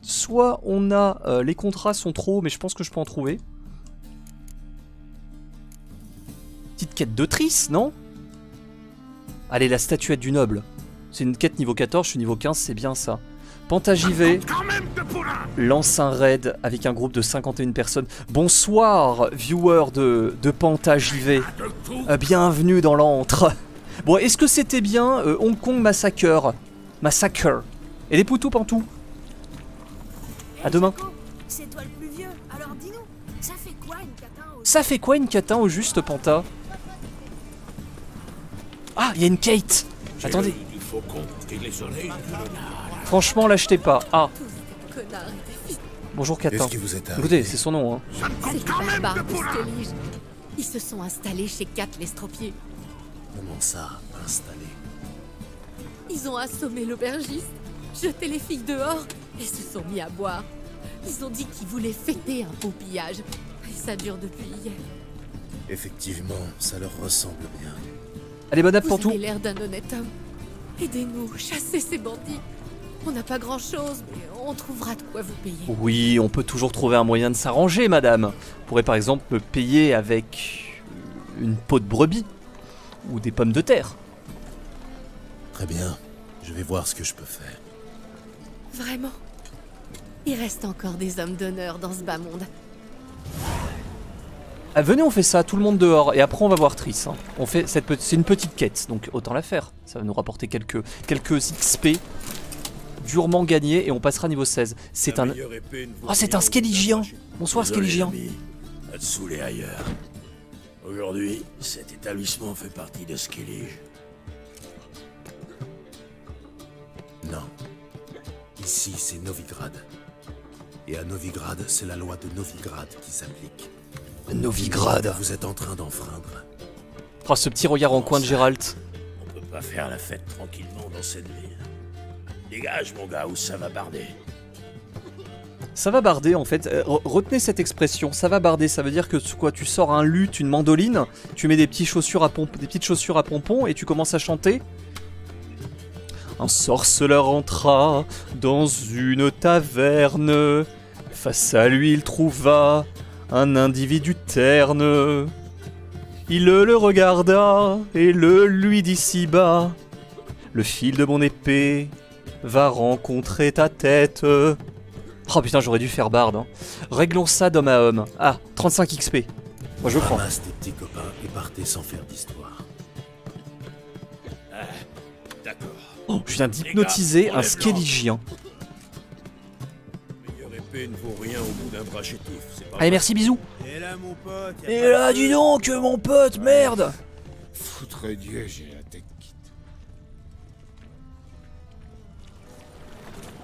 soit on a... euh, les contrats sont trop hauts, mais je pense que je peux en trouver. Petite quête de Trice, non? Allez, la statuette du noble. C'est une quête niveau 14, je suis niveau 15, c'est bien ça. Pentagivé lance un raid avec un groupe de 51 personnes. Bonsoir, viewer de, de Pentagivé. Euh, bienvenue dans l'antre. Bon, est-ce que c'était bien euh, Hong Kong Massacre? Massacre. Et les poutous pantou À demain. C'est toi le plus vieux, alors dis-nous, ça fait quoi une catin au... Ça fait quoi une catin au juste, Panta? Ah, il y a une Kate Attendez, Il faut qu'on les oreilles. franchement, l'achetez pas. Ah, bonjour Catin. Vous arrivé? Écoutez, c'est son nom, hein. Ils se sont installés chez Kat l'estropié. Comment ça, installé Ils ont assommé l'aubergiste, jeté les filles dehors et se sont mis à boire. Ils ont dit qu'ils voulaient fêter un beau pillage. Et ça dure depuis hier. Effectivement, ça leur ressemble bien. Allez, bon app, Vous Pantou. avez l'air d'un honnête homme. Aidez-nous, chassez ces bandits. On n'a pas grand-chose, mais on trouvera de quoi vous payer. Oui, on peut toujours trouver un moyen de s'arranger, madame. On pourrait par exemple me payer avec une peau de brebis ou des pommes de terre. Très bien. Je vais voir ce que je peux faire. Vraiment Il reste encore des hommes d'honneur dans ce bas monde. Ah, venez, on fait ça, tout le monde dehors, et après on va voir Triss. hein. On fait cette petite, c'est une petite quête, donc autant la faire. Ça va nous rapporter quelques quelques XP durement gagnés et on passera niveau 16. C'est un, Ah, c'est un Skelligien. Bonsoir te saouler ailleurs. Aujourd'hui, cet établissement fait partie de Skellige. Non. Ici, c'est Novigrad. Et à Novigrad, c'est la loi de Novigrad qui s'applique. Novigrad. Vous êtes en train d'enfreindre. Oh, ce petit regard en coin de Gérald. On peut pas faire la fête tranquillement dans cette ville. Dégage, mon gars, ou ça va barder. Ça va barder en fait. Euh, re- retenez cette expression. Ça va barder. Ça veut dire que quoi Tu sors un luth, une mandoline, tu mets des petites chaussures à pompe, des petites chaussures à pompons et tu commences à chanter. Un sorceleur entra dans une taverne. Face à lui, il trouva un individu terne. Il le regarda et le lui dit si bas. Le fil de mon épée va rencontrer ta tête. Oh putain, j'aurais dû faire barde. hein. Réglons ça d'homme à homme. Ah, 35 XP. Moi je prends. Ramasse tes petits copains et partez sans faire d'histoire. D'accord. Oh, je viens d'hypnotiser un pas Allez, merci, bisous. Et là, mon pote, y a Et pas là, de- dis donc, mon pote, merde Foutre Dieu, j'ai la tête quitte.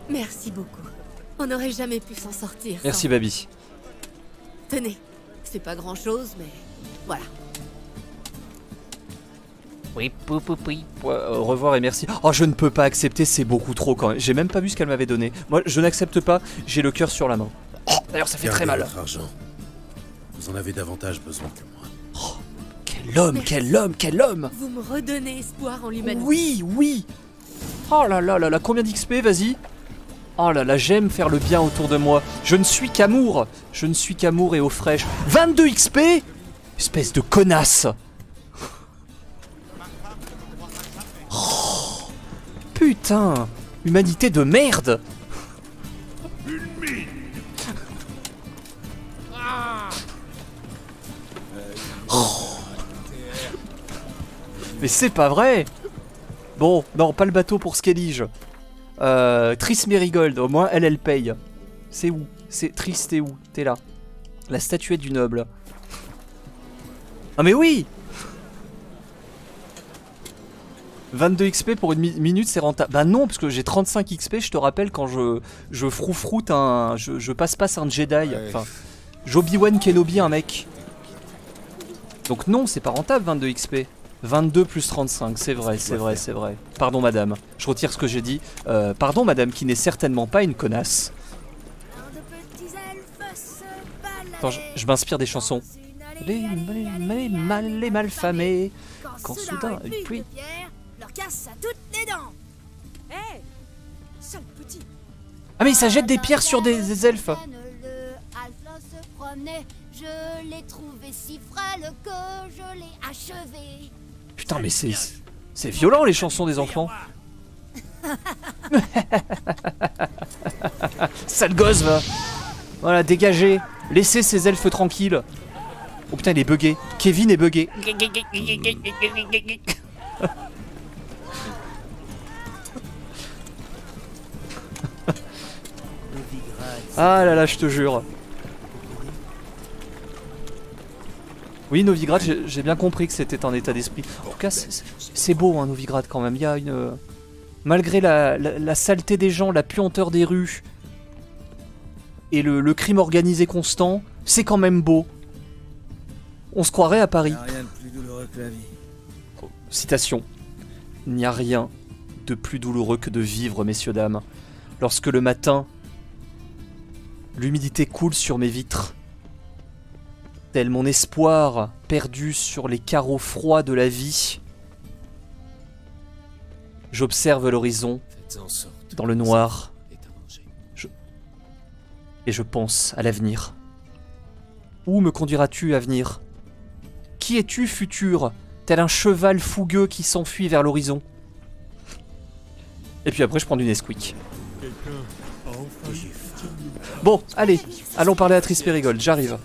Merci beaucoup. On n'aurait jamais pu s'en sortir. sans- Merci, Babi. Tenez, c'est pas grand chose, mais voilà. Oui, pou, pou, oui. Euh, au revoir et merci. Oh, je ne peux pas accepter, c'est beaucoup trop quand même. J'ai même pas vu ce qu'elle m'avait donné. Moi, je n'accepte pas, j'ai le cœur sur la main. Oh, D'ailleurs, ça fait très mal. votre argent. Vous en avez davantage besoin que moi. Quel homme, quel homme, quel homme Vous me redonnez espoir en l'humanité. Oui, oui Oh là là là là, combien d'XP, vas-y Oh là là, j'aime faire le bien autour de moi. Je ne suis qu'amour. Je ne suis qu'amour et eau fraîche. 22 XP Espèce de connasse Oh, Putain Humanité de merde Oh. Mais c'est pas vrai Bon, non, pas le bateau pour Skellige. Euh, Triss Merigold, au moins elle, elle paye. C'est où? C'est Triss, t'es où? T'es là. La statuette du noble. Ah mais oui 22 XP pour une mi- minute, c'est rentable. Bah non, parce que j'ai 35 XP, je te rappelle, quand je, je froufroute un... Je, je passe-passe un Jedi. Enfin, j'Obi-Wan Kenobi un mec. Donc non, c'est pas rentable 22 XP. 22 plus 35, c'est vrai, c'est vrai, c'est vrai. Pardon madame, je retire ce que j'ai dit. Euh, pardon madame, qui n'est certainement pas une connasse. Attends, je, je m'inspire des chansons. Les, mal, les malfamés, quand soudain, et puis... leur casse à toutes les dents. Hé Sale petit Ah mais il s'ajette des pierres sur des, des elfes je l'ai trouvé si frêle que je l'ai achevé. Putain mais c'est... C'est violent les chansons des enfants. Sale gosse va. Voilà, dégagez. Laissez ces elfes tranquilles. Oh putain il est bugué Kevin est bugué Ah là là, je te jure. Oui, Novigrad, j'ai bien compris que c'était un état d'esprit. En tout cas, c'est- beau, hein, Novigrad, quand même. Il y a une. euh, Malgré la, la- la saleté des gens, la puanteur des rues et le, le crime organisé constant, c'est quand même beau. On se croirait à Paris. rien de plus douloureux que la vie. Citation. Il n'y a rien de plus douloureux que de vivre, messieurs, dames. Lorsque le matin, l'humidité coule sur mes vitres, tel mon espoir perdu sur les carreaux froids de la vie, j'observe l'horizon dans le noir Je- et je pense à l'avenir. Où me conduiras-tu, avenir? Qui es-tu, futur? Tel un cheval fougueux qui s'enfuit vers l'horizon. Et puis après, je prends du Nesquik. Bon, allez, allons parler à Trispérigold, j'arrive.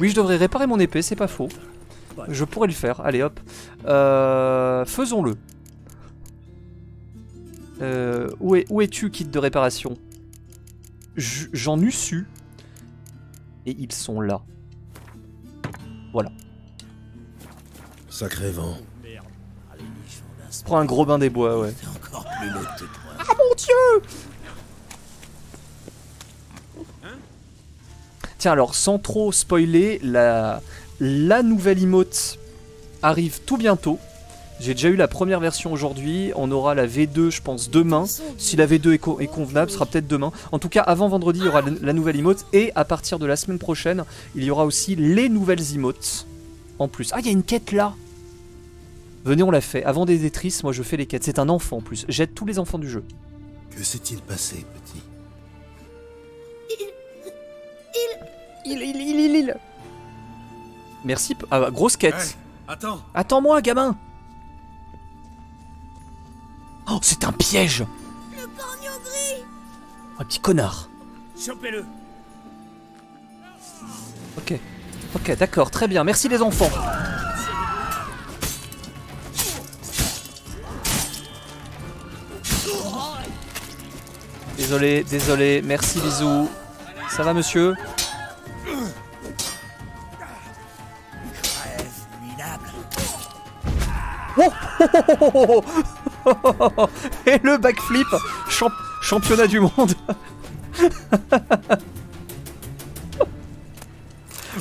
Oui, je devrais réparer mon épée, c'est pas faux. Je pourrais le faire, allez hop. Euh, Faisons-le. Euh, où es- où es-tu, kit de réparation? J'en eus su. Et ils sont là. Voilà. Sacré vent. Prends un gros bain des bois, ouais. Ah mon dieu Tiens, alors, sans trop spoiler, la, nouvelle emote arrive tout bientôt. J'ai déjà eu la première version aujourd'hui. On aura la V2, je pense, demain. Si la V2 est, co- est convenable, ce sera peut-être demain. En tout cas, avant vendredi, il y aura la, la nouvelle emote. Et à partir de la semaine prochaine, il y aura aussi les nouvelles emotes. En plus. Ah, il y a une quête là Venez, on l'a fait. Avant des détrices, moi je fais les quêtes. C'est un enfant en plus. J'aide tous les enfants du jeu. Que s'est-il passé, petit? Il, il, il, il, il. Merci. Ah, bah, grosse quête. Attends Attends-moi, gamin. Oh, c'est un piège. Le gris Un petit connard. Chopez-le Ok. Ok, d'accord, très bien. Merci les enfants. Désolé, désolé. Merci, bisous. Ça va, monsieur? Oh Et le backflip Champ- Championnat du monde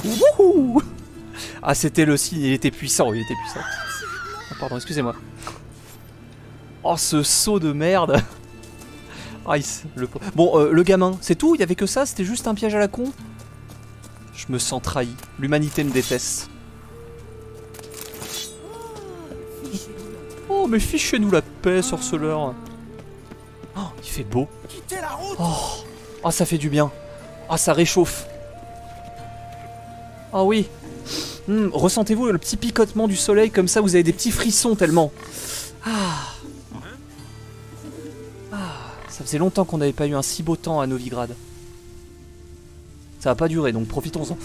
Wouhou Ah, c'était le signe, il était puissant, il était puissant. Ah, pardon, excusez-moi. Oh, ce saut de merde Ah, le... Bon, euh, le gamin, c'est tout? Il y avait que ça? C'était juste un piège à la con? Je me sens trahi. L'humanité me déteste. Oh, mais fichez-nous la paix, sorceleur. Oh, il fait beau. Oh, oh, ça fait du bien. Ah, ça réchauffe. Ah oui. Hmm, Ressentez-vous le petit picotement du soleil comme ça, vous avez des petits frissons tellement. Ah. Ah, ça faisait longtemps qu'on n'avait pas eu un si beau temps à Novigrad. Ça va pas durer, donc profitons-en.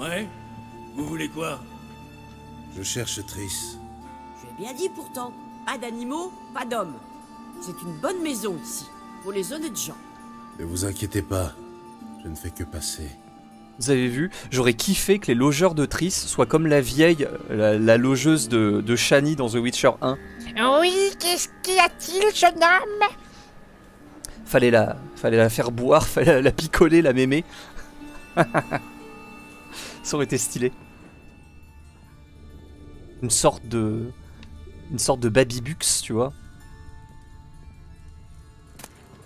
Ouais Vous voulez quoi? Je cherche Triss. Je l'ai bien dit pourtant. Pas d'animaux, pas d'hommes. C'est une bonne maison ici, pour les honnêtes gens. Ne vous inquiétez pas, je ne fais que passer. Vous avez vu, j'aurais kiffé que les logeurs de Triss soient comme la vieille, la, la logeuse de, de Shani dans The Witcher 1. Oui, qu'est-ce qu'y a-t-il, jeune homme? Fallait la, fallait la faire boire, fallait la, la picoler, la mémé. Ça aurait été stylé. Une sorte de, une sorte de babybux, tu vois.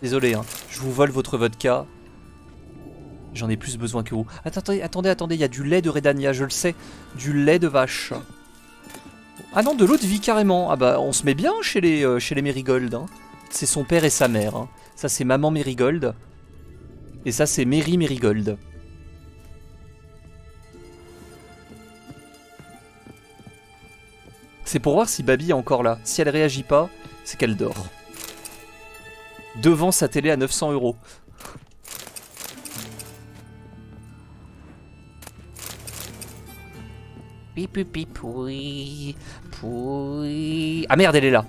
Désolé, hein. Je vous vole votre vodka. J'en ai plus besoin que vous. Attendez, attendez, attendez, il y a du lait de Redania, je le sais. Du lait de vache. Ah non, de l'eau de vie carrément. Ah bah, on se met bien chez les, euh, chez les Merigold. hein. C'est son père et sa mère. hein. Ça, c'est maman Merigold. Et ça, c'est Mary Merigold. C'est pour voir si Baby est encore là. Si elle réagit pas, c'est qu'elle dort. Devant sa télé à 900 euros. Ah merde, elle est là.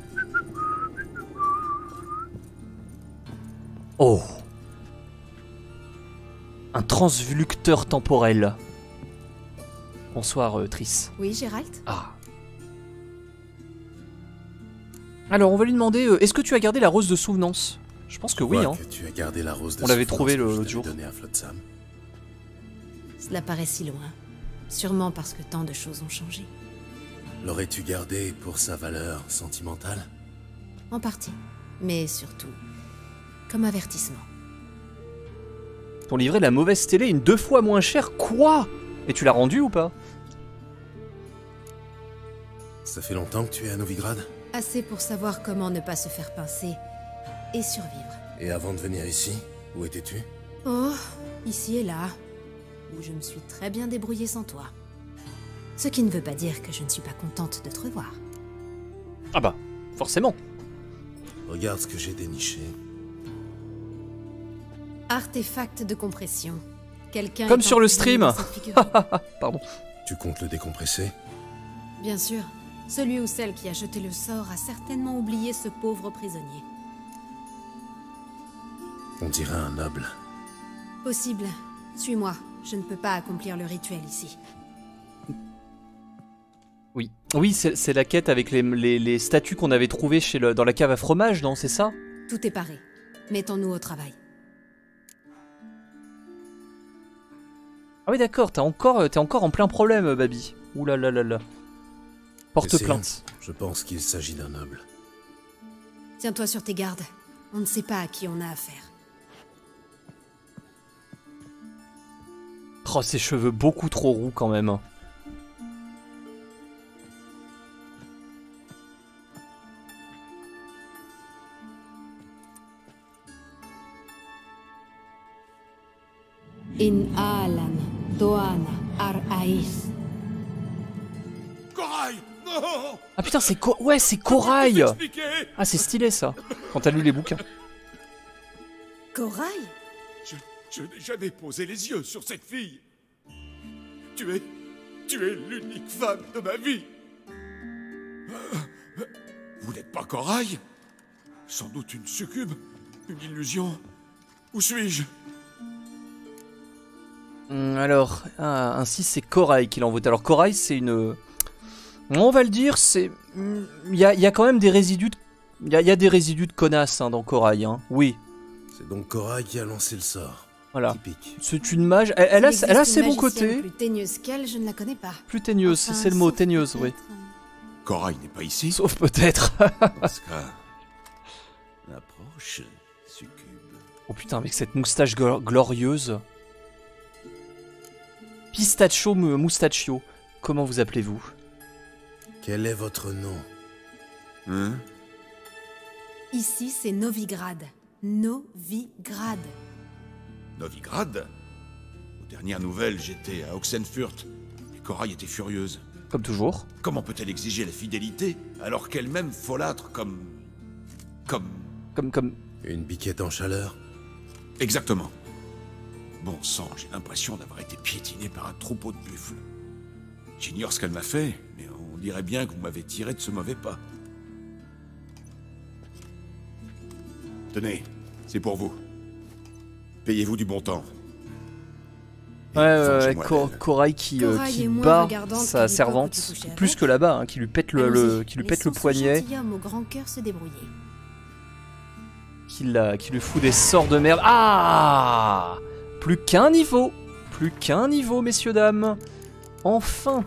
Oh. Un transvolucteur temporel. Bonsoir, euh, Triss. Oui, Gérald? Ah. Alors, on va lui demander euh, est-ce que tu as gardé la rose de souvenance? Je pense que oui, hein. que tu as gardé la rose de On l'avait trouvé l'autre jour. donnée à Flotsam? Cela paraît si loin. Sûrement parce que tant de choses ont changé. L'aurais-tu gardée pour sa valeur sentimentale? En partie. Mais surtout, comme avertissement. Ton livret de la mauvaise télé une deux fois moins cher Quoi? Et tu l'as rendu ou pas? Ça fait longtemps que tu es à Novigrad? Assez pour savoir comment ne pas se faire pincer et survivre. Et avant de venir ici, où étais-tu? Oh, ici et là, où je me suis très bien débrouillée sans toi. Ce qui ne veut pas dire que je ne suis pas contente de te revoir. Ah bah, forcément. Regarde ce que j'ai déniché. Artefact de compression. Quelqu'un Comme sur le stream. Pardon. Tu comptes le décompresser? Bien sûr, celui ou celle qui a jeté le sort a certainement oublié ce pauvre prisonnier. On dirait un noble. Possible. Suis-moi, je ne peux pas accomplir le rituel ici. Oui. Oui, c'est la quête avec les, les- les statues qu'on avait trouvées chez le, dans la cave à fromage, non C'est ça? Tout est paré. Mettons-nous au travail. Ah oui, d'accord, t'es encore, t'es encore en plein problème, Babi. Ouh là là là là. Porte plainte. Je pense qu'il s'agit d'un noble. Tiens-toi sur tes gardes. On ne sait pas à qui on a affaire. Oh, ses cheveux beaucoup trop roux quand même. Putain, c'est Co- ouais, c'est Corail. Ah, c'est stylé ça. Quand t'as lu les bouquins. Corail Je, je n'ai jamais posé les yeux sur cette fille. Tu es. Tu es l'unique femme de ma vie. Vous n'êtes pas Corail? Sans doute une succube Une illusion Où suis-je? Hum, Alors, ah, ainsi c'est Corail qui l'envoie. Alors Corail, c'est une... On va le dire, c'est... Il y a, il y a quand même des résidus de... Il y, a- il y a des résidus de connasse hein, dans Corail, hein. oui. C'est donc Corail qui a lancé le sort. Voilà. C'est une mage. Elle, elle a, elle a ses bons côtés. Plus teigneuse qu'elle, je ne la connais pas. Plus teigneuse, Enfin, c'est le mot, teigneuse, oui. Corail n'est pas ici Sauf peut-être. Approche, succube. oh putain, avec cette moustache glo- glorieuse. Pistachio mou- Moustachio. Comment vous appelez-vous? Quel est votre nom Hein Ici, c'est Novigrad. Novigrad. Novigrad Aux dernières nouvelles, j'étais à Oxenfurt. Et Corail était furieuse. Comme toujours. Comment peut-elle exiger la fidélité alors qu'elle-même folâtre comme... comme... Comme, comme... Une biquette en chaleur Exactement. Bon sang, j'ai l'impression d'avoir été piétiné par un troupeau de buffles. J'ignore ce qu'elle m'a fait, dirait bien que vous m'avez tiré de ce mauvais pas. Tenez, c'est pour vous. Payez-vous du bon temps. Ouais, ouais, ouais, vengez-moi Cor- d'elle. Corail qui, euh, qui bat sa servante, plus que là-bas, hein, qui lui pète le, qui lui pète le poignet, gentilhomme au grand cœur se débrouiller. qui, la- qui lui fout des sorts de merde. Ah Plus qu'un niveau Plus qu'un niveau, messieurs, dames Enfin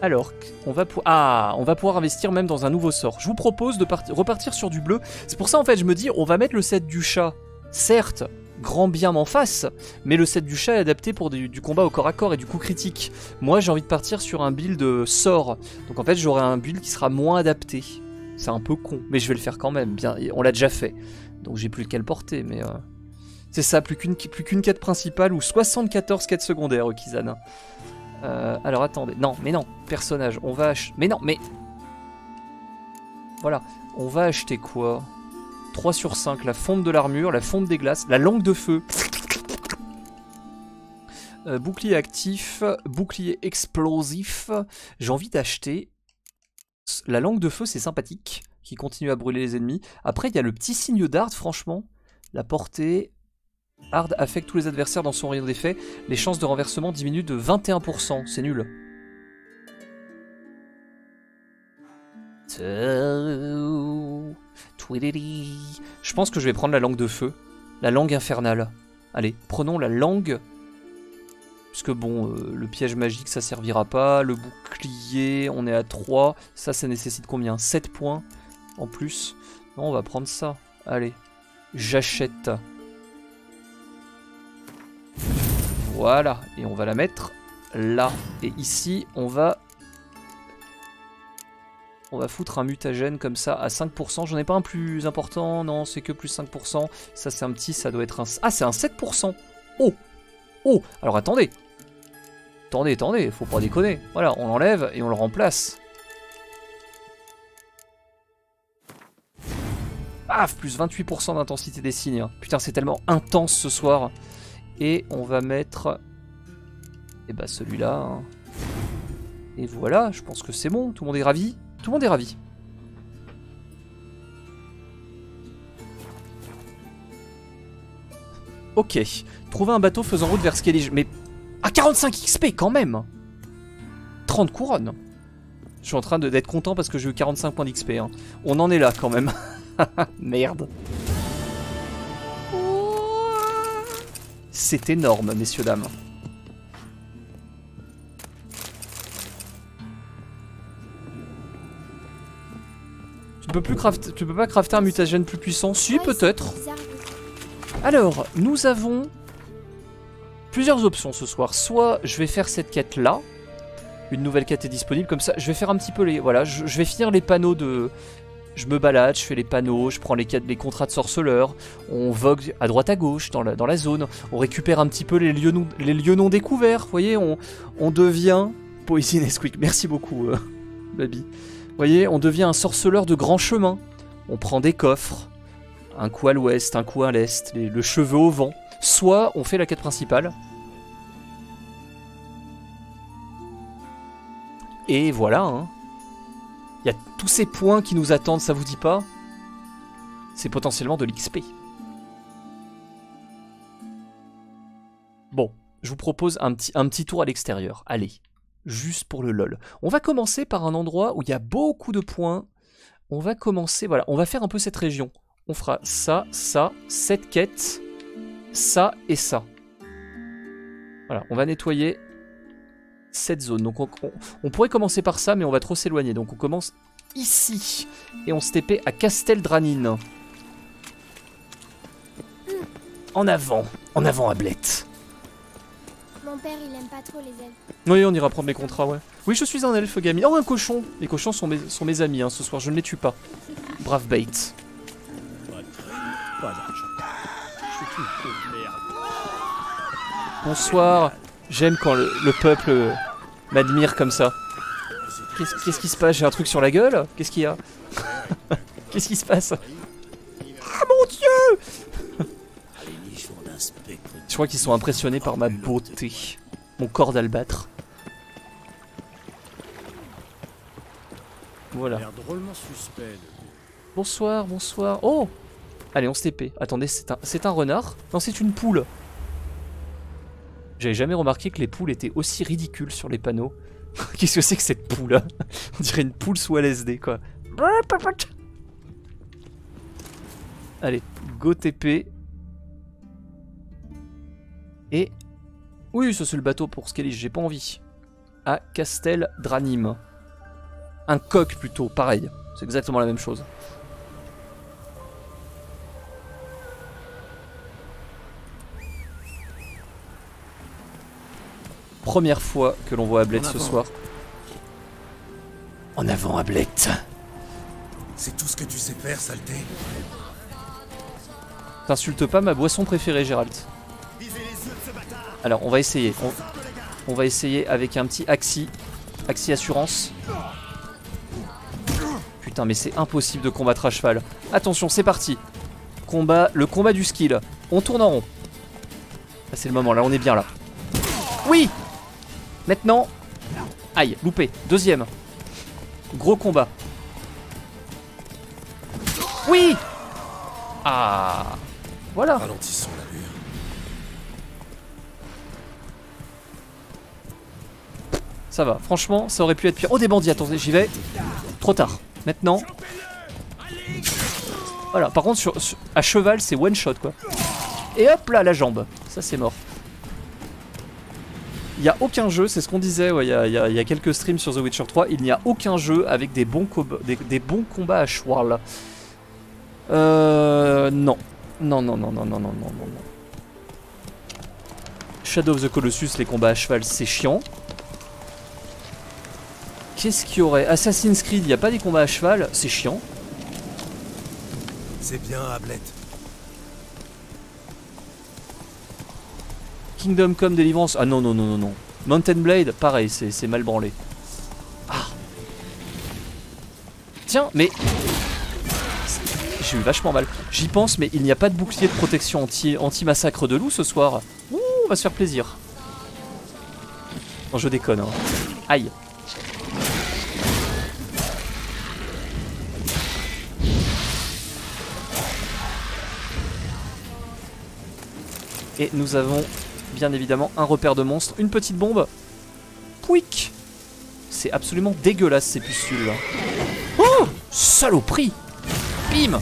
Alors, on va, ah, on va pouvoir investir même dans un nouveau sort. Je vous propose de parti- repartir sur du bleu. C'est pour ça, en fait, je me dis, on va mettre le set du chat. Certes, grand bien m'en face, mais le set du chat est adapté pour du, combat au corps à corps et du coup critique. Moi, j'ai envie de partir sur un build euh, sort. Donc en fait, j'aurai un build qui sera moins adapté. C'est un peu con, mais je vais le faire quand même. Bien, on l'a déjà fait, donc j'ai plus qu'à le porter. Mais euh, c'est ça, plus qu'une quête principale ou 74 quêtes secondaires, euh, Kizan. Euh, alors attendez, non, mais non, personnage, on va ach- mais non, mais voilà, on va acheter quoi? 3 sur 5, la fonte de l'armure, la fonte des glaces, la langue de feu. Euh, bouclier actif, bouclier explosif. J'ai envie d'acheter la langue de feu, c'est sympathique, qui continue à brûler les ennemis. Après, il y a le petit signe d'Ard, franchement. La portée. Hard affecte tous les adversaires dans son rayon d'effet. Les chances de renversement diminuent de 21%. C'est nul. Je pense que je vais prendre la langue de feu. La langue infernale. Allez, prenons la langue. Puisque bon, euh, le piège magique ça servira pas. Le bouclier, on est à 3. Ça, ça nécessite combien? 7 points en plus. Non, on va prendre ça. Allez, j'achète. Voilà, et on va la mettre là. Et ici, on va on va foutre un mutagène comme ça à 5%. J'en ai pas un plus important, non, c'est que plus 5%. Ça, c'est un petit, ça doit être un. Ah, c'est un 7%. Oh Oh Alors attendez Attendez, attendez, faut pas déconner. Voilà, on l'enlève et on le remplace. Paf Plus 28% d'intensité des signes. Putain, c'est tellement intense ce soir. Et on va mettre. Et bah celui-là. hein. Et voilà, je pense que c'est bon. Tout le monde est ravi Tout le monde est ravi. Ok. Trouver un bateau faisant route vers Skellige. Mais. À 45 XP quand même 30 couronnes. Je suis en train d'être content parce que j'ai eu 45 points d'XP. hein. On en est là quand même. Merde. C'est énorme, messieurs, dames. Tu peux plus craft... tu peux pas crafter un mutagène plus puissant? Si, peut-être. Alors, nous avons plusieurs options ce soir. Soit je vais faire cette quête là. Une nouvelle quête est disponible comme ça. Je vais faire un petit peu les. Voilà, je, je vais finir les panneaux de. Je me balade, je fais les panneaux, je prends les, contrats de sorceleur. On vogue à droite à gauche dans la, zone. On récupère un petit peu les lieux non, découverts. Vous voyez, on, devient. Poison Nesquik, merci beaucoup, euh, Baby. Vous voyez, on devient un sorceleur de grand chemin. On prend des coffres un coup à l'ouest, un coup à l'est, les- le cheveu au vent. Soit on fait la quête principale. Et voilà, hein. Il y a tous ces points qui nous attendent, ça vous dit pas? C'est potentiellement de l'XP. Bon, je vous propose un petit, un petit tour à l'extérieur. Allez, juste pour le lol. On va commencer par un endroit où il y a beaucoup de points. On va commencer, voilà, on va faire un peu cette région. On fera ça, ça, cette quête, ça et ça. Voilà, on va nettoyer cette zone. Donc on, on- on pourrait commencer par ça, mais on va trop s'éloigner. Donc on commence ici. Et on se TP à Casteldranine. En avant, en avant Ablette. Mon père, il aime pas trop les elfes. Oui, on ira prendre mes contrats, ouais. Oui, je suis un elfe gamine. Oh, un cochon Les cochons sont mes, sont mes amis, hein, ce soir, je ne les tue pas. Brave bait. Bonsoir. J'aime quand le, le peuple euh, m'admire comme ça. Qu'est-ce qui se passe? J'ai un truc sur la gueule? Qu'est-ce qu'il y a? Qu'est-ce qui se passe? Ah mon dieu Je crois qu'ils sont impressionnés par ma beauté. Mon corps d'albâtre. Voilà. Bonsoir, bonsoir. Oh Allez, on se TP. Attendez, c'est un, c'est un renard? Non, c'est une poule. J'avais jamais remarqué que les poules étaient aussi ridicules sur les panneaux. Qu'est-ce que c'est que cette poule hein On dirait une poule sous LSD, quoi. Allez, go TP. Et... Oui, ça c'est le bateau pour Skellige, j'ai pas envie. À Castel Dranim. Un coq plutôt, pareil. C'est exactement la même chose. Première fois que l'on voit Ablette ce soir. En avant, Ablette. C'est tout ce que tu sais faire, saleté T'insultes pas ma boisson préférée, Gérald. Alors, on va essayer. On, on va essayer avec un petit Axi. Axi Assurance. Putain, mais c'est impossible de combattre à cheval. Attention, c'est parti. Combat, le combat du skill. On tourne en rond. Là, c'est le moment. Là, on est bien là. Oui Maintenant. Aïe, loupé. Deuxième. Gros combat. Oui Ah Voilà. Ralentissons l'allure. Ça va, franchement, ça aurait pu être pire. Oh, des bandits, attendez, j'y vais. Trop tard. Maintenant. Voilà, par contre, sur, sur- à cheval, c'est one shot quoi. Et hop là, la jambe. Ça, c'est mort. Il n'y a aucun jeu, c'est ce qu'on disait, il y, a quelques streams sur The Witcher 3, il n'y a aucun jeu avec des bons, des, bons combats à Schwarl. Euh... Non. Non, non, non, non, non, non, non, non. Shadow of the Colossus, les combats à cheval, c'est chiant. Qu'est-ce qu'il y aurait? Assassin's Creed, il n'y a pas des combats à cheval, c'est chiant. C'est bien, Ablette. Kingdom Come Deliverance, ah non, non, non, non, non. Mountain Blade, pareil, c'est mal branlé. Ah Tiens, mais. J'ai eu vachement mal. J'y pense, mais il n'y a pas de bouclier de protection anti- anti-massacre de loup ce soir. Ouh, on va se faire plaisir. Non, je déconne. hein. Aïe. Et nous avons bien évidemment un repère de monstre, une petite bombe. Pouic C'est absolument dégueulasse ces pustules là. Oh Saloperie Bim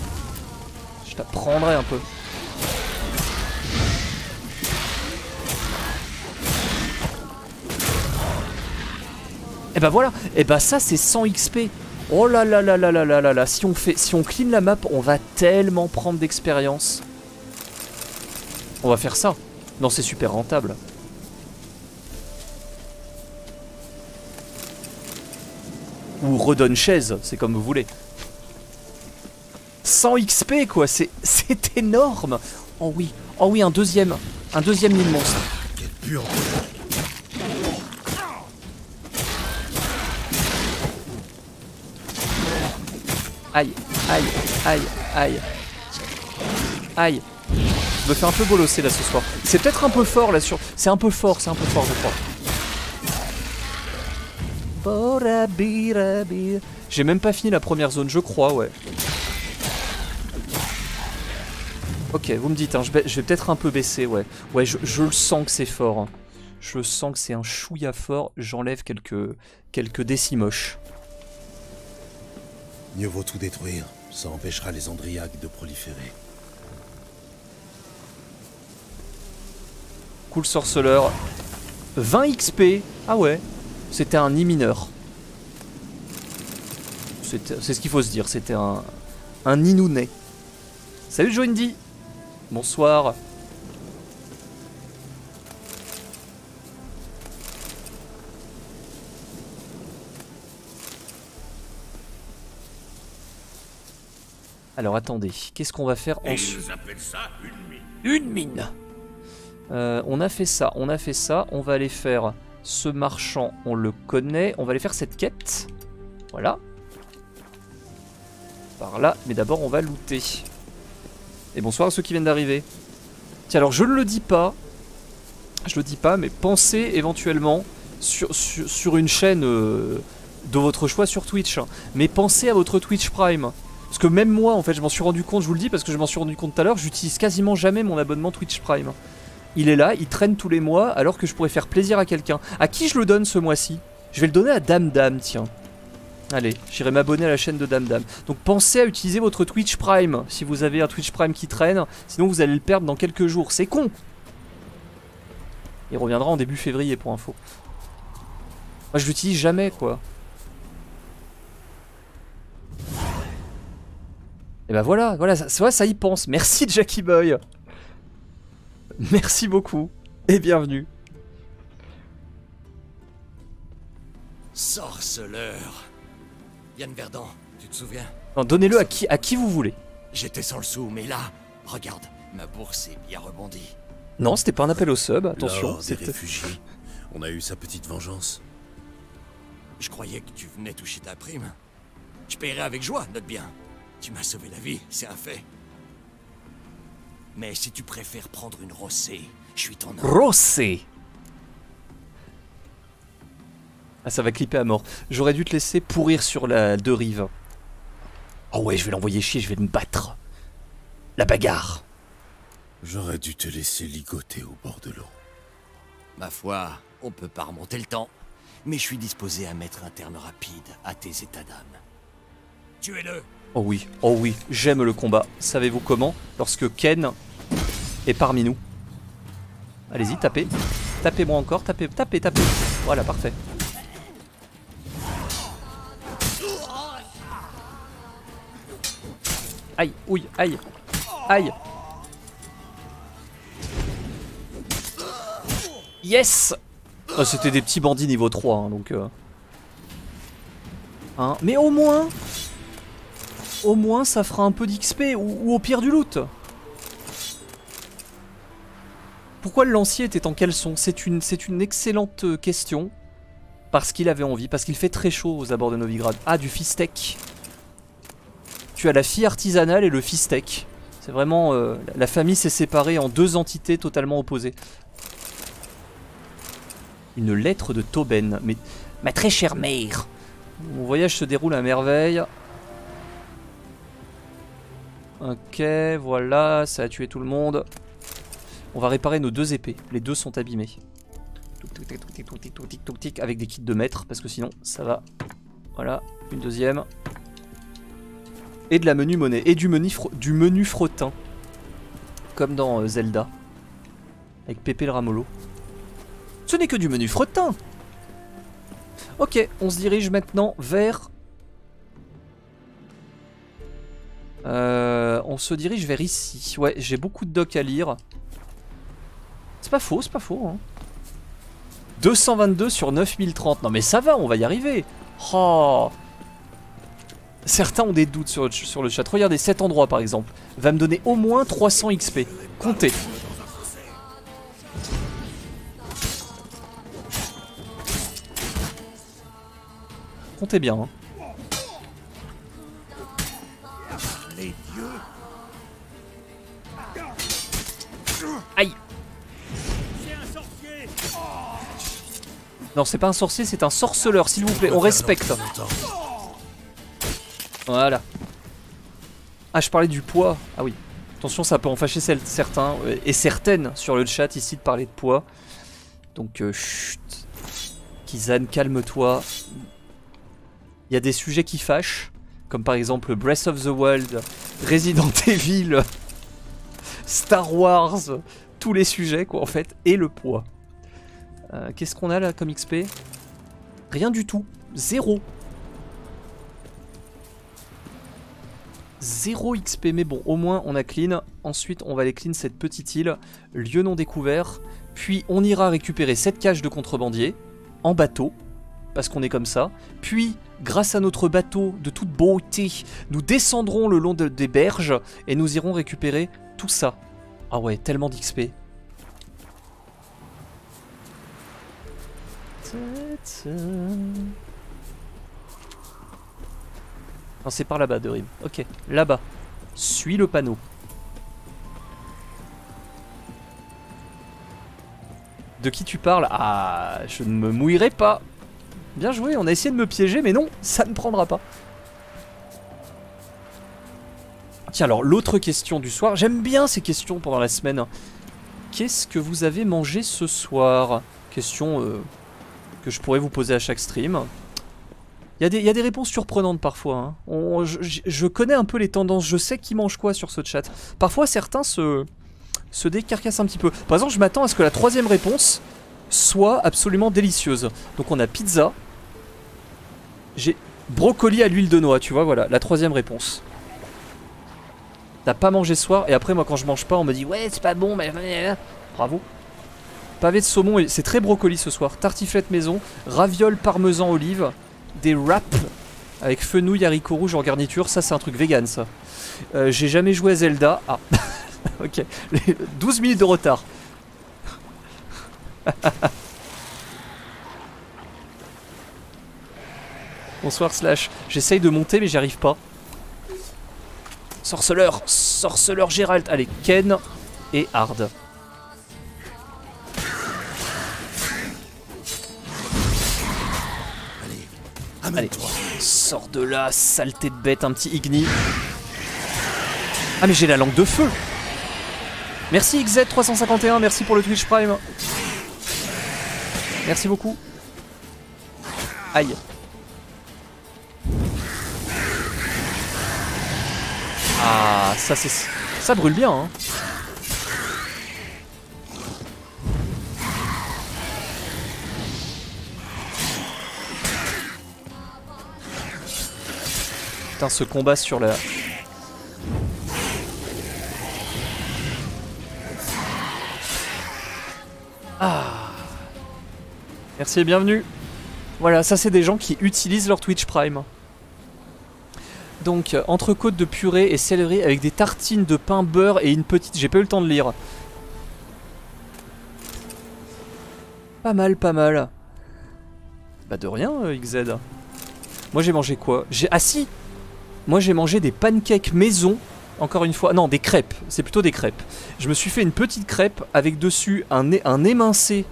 Je t'apprendrai un peu. Et bah voilà, et bah ça c'est 100 XP. Oh là là là là là là là là, si on fait, si on clean la map, on va tellement prendre d'expérience. On va faire ça. Non, c'est super rentable. Ou redonne chaise, c'est comme vous voulez. 100 XP quoi, c'est énorme. Oh oui, oh oui, un deuxième, un deuxième de monstre. Aïe, aïe, aïe, aïe. Aïe. Je me fais un peu bolosser là ce soir. C'est peut-être un peu fort là sur. C'est un peu fort, c'est un peu fort je crois. J'ai même pas fini la première zone, je crois, ouais. Ok, vous me dites, hein, je vais, peut-être un peu baisser, ouais. Ouais, je, je le sens que c'est fort. hein. Je sens que c'est un chouïa fort. J'enlève quelques, quelques décimoches. Mieux vaut tout détruire. Ça empêchera les Andriaques de proliférer. Cool sorceleur. 20 XP. Ah ouais. C'était un nid mineur. C'est ce qu'il faut se dire. C'était un, un Ninounet. Salut Joindy. Bonsoir. Alors attendez, qu'est-ce qu'on va faire ensuite mine. Une mine Euh, On a fait ça, on a fait ça. On va aller faire ce marchand, on le connaît. On va aller faire cette quête. Voilà. Par là, mais d'abord on va looter. Et bonsoir à ceux qui viennent d'arriver. Tiens, alors je ne le dis pas. Je le dis pas, mais pensez éventuellement sur, une chaîne euh, de votre choix sur Twitch. hein. Mais pensez à votre Twitch Prime. Parce que même moi, en fait, je m'en suis rendu compte, je vous le dis parce que je m'en suis rendu compte tout à l'heure, j'utilise quasiment jamais mon abonnement Twitch Prime. Il est là, il traîne tous les mois, alors que je pourrais faire plaisir à quelqu'un. À qui je le donne ce mois-ci? Je vais le donner à Dame Dame, tiens. Allez, j'irai m'abonner à la chaîne de Dame Dame. Donc pensez à utiliser votre Twitch Prime, si vous avez un Twitch Prime qui traîne, sinon vous allez le perdre dans quelques jours. C'est con Il reviendra en début février pour info. Moi je l'utilise jamais, quoi. Et bah voilà, voilà, ça, ça, ça y pense. Merci Jackie Boy. Merci beaucoup et bienvenue. Sorceleur. Yann Verdun, tu te souviens? Donnez-le à qui, à qui vous voulez. J'étais sans le sou, mais là, regarde, ma bourse est bien rebondie. Non, c'était pas un appel au sub, attention. Lors des c'était- réfugiés. On a eu sa petite vengeance. Je croyais que tu venais toucher ta prime. Je paierai avec joie, note bien. Tu m'as sauvé la vie, c'est un fait. Mais si tu préfères prendre une rossée, je suis ton homme. Rossé Ah, ça va clipper à mort. J'aurais dû te laisser pourrir sur la deux rives. Oh ouais, je vais l'envoyer chier, je vais me battre. La bagarre. J'aurais dû te laisser ligoter au bord de l'eau. Ma foi, on peut pas remonter le temps. Mais je suis disposé à mettre un terme rapide à tes états d'âme. Tuez-le Oh oui, oh oui, j'aime le combat. Savez-vous comment? Lorsque Ken est parmi nous. Allez-y, tapez. Tapez-moi encore, tapez, tapez, tapez. Voilà, parfait. Aïe, ouille, aïe, aïe. Yes Ah, C'était des petits bandits niveau 3, hein, donc... euh. Hein, Mais au moins, au moins ça fera un peu d'XP ou, ou au pire du loot. Pourquoi le lancier était en caleçon? C'est une, excellente euh, question. Parce qu'il avait envie, parce qu'il fait très chaud aux abords de Novigrad. Ah, du fistek. Tu as la fille artisanale et le fistek. C'est vraiment... euh, la famille s'est séparée en deux entités totalement opposées. Une lettre de Tauben. Mais ma très chère mère. Mon voyage se déroule à merveille. Ok, voilà, ça a tué tout le monde. On va réparer nos deux épées. Les deux sont abîmées. Avec des kits de maître, parce que sinon, ça va. Voilà, une deuxième. Et de la menu monnaie. Et du menu, du menu frottin. Comme dans euh, Zelda. Avec Pépé le Ramolo. Ce n'est que du menu frottin Ok, on se dirige maintenant vers... Euh, on se dirige vers ici. Ouais, j'ai beaucoup de docs à lire. C'est pas faux, c'est pas faux. Hein. 222 sur 9030. Non mais ça va, on va y arriver. Oh. Certains ont des doutes sur le, chat. Regardez, cet endroit par exemple va me donner au moins 300 XP. Comptez. Comptez bien. hein. Non, c'est pas un sorcier, c'est un sorceleur, s'il vous plaît. On respecte. Voilà. Ah, je parlais du poids. Ah oui. Attention, ça peut en fâcher certains euh, et certaines sur le chat ici de parler de poids. Donc, euh, chut. Kizan, calme-toi. Il y a des sujets qui fâchent, comme par exemple Breath of the Wild, Resident Evil, Star Wars, tous les sujets quoi en fait, et le poids. Euh, Qu'est-ce qu'on a là comme XP Rien du tout. Zéro. Zéro XP, mais bon, au moins on a clean. Ensuite, on va aller clean cette petite île, lieu non découvert. Puis on ira récupérer cette cage de contrebandier en bateau, parce qu'on est comme ça. Puis, grâce à notre bateau de toute beauté, nous descendrons le long de- des berges et nous irons récupérer tout ça. Ah ouais, tellement d'XP. Non, c'est par là-bas, de Rim. Ok, là-bas. Suis le panneau. De qui tu parles? Ah, je ne me mouillerai pas. Bien joué, on a essayé de me piéger, mais non, ça ne prendra pas. Tiens, alors, l'autre question du soir. J'aime bien ces questions pendant la semaine. Qu'est-ce que vous avez mangé ce soir? Question euh, que je pourrais vous poser à chaque stream. Il y, a des- il y a des réponses surprenantes parfois. hein. Je- je connais un peu les tendances, je sais qui mange quoi sur ce chat. Parfois, certains se, se décarcassent un petit peu. Par exemple, je m'attends à ce que la troisième réponse soit absolument délicieuse. Donc, on a pizza. J'ai brocoli à l'huile de noix, tu vois, voilà, la troisième réponse. T'as pas mangé ce soir, et après, moi, quand je mange pas, on me dit ouais, c'est pas bon, mais. Bravo. Pavé de saumon, et c'est très brocoli ce soir. Tartiflette maison, ravioles parmesan olive, des wraps avec fenouil haricots rouges en garniture. Ça, c'est un truc vegan, ça. Euh, J'ai jamais joué à Zelda. Ah, ok. Les 12 minutes de retard. Bonsoir Slash. J'essaye de monter, mais j'y arrive pas. Sorceleur, sorceleur Gérald. Allez, Ken et Hard. Allez, sors de là, saleté de bête, un petit Igni. Ah mais j'ai la langue de feu Merci XZ351, merci pour le Twitch Prime. Merci beaucoup. Aïe. Ah, ça c'est... Ça brûle bien, hein. Ce combat sur la... Ah Merci et bienvenue Voilà, ça c'est des gens qui utilisent leur Twitch Prime. Donc, euh, entrecôte de purée et céleri avec des tartines de pain beurre et une petite... J'ai pas eu le temps de lire. Pas mal, pas mal. Bah de rien, euh, XZ. Moi j'ai mangé quoi? J'ai... Ah si Moi j'ai mangé des pancakes maison. Encore une fois, non, des crêpes. C'est plutôt des crêpes. Je me suis fait une petite crêpe avec dessus un, un émincé,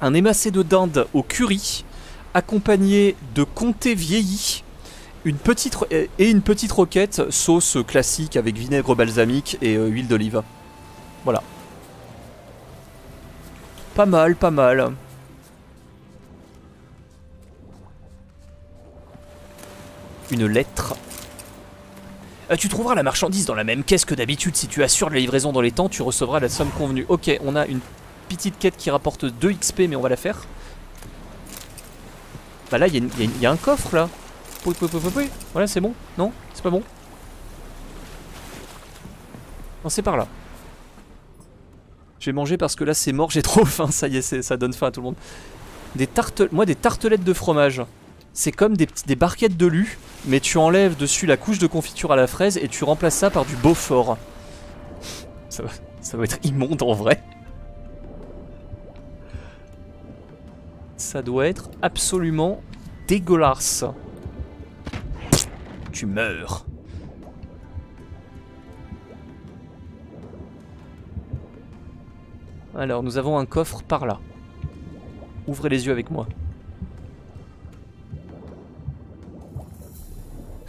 un émincé de dinde au curry, accompagné de comté vieilli, une petite et une petite roquette sauce classique avec vinaigre balsamique et euh, huile d'olive. Voilà. Pas mal, pas mal. Une lettre. Euh, tu trouveras la marchandise dans la même caisse que d'habitude. Si tu assures la livraison dans les temps, tu recevras la somme convenue. Ok, on a une petite quête qui rapporte 2 XP, mais on va la faire. Bah là, il y, a un coffre là. Poui, poui, poui. Voilà, c'est bon Non C'est pas bon Non, c'est par là. Je vais manger parce que là, c'est mort. J'ai trop faim. Ça y est, ça donne faim à tout le monde. Des tartes... Moi, des tartelettes de fromage. C'est comme des, barquettes de lu, mais tu enlèves dessus la couche de confiture à la fraise et tu remplaces ça par du Beaufort. Ça ça va être immonde en vrai. Ça doit être absolument dégueulasse. Tu meurs. Alors, nous avons un coffre par là. Ouvrez les yeux avec moi.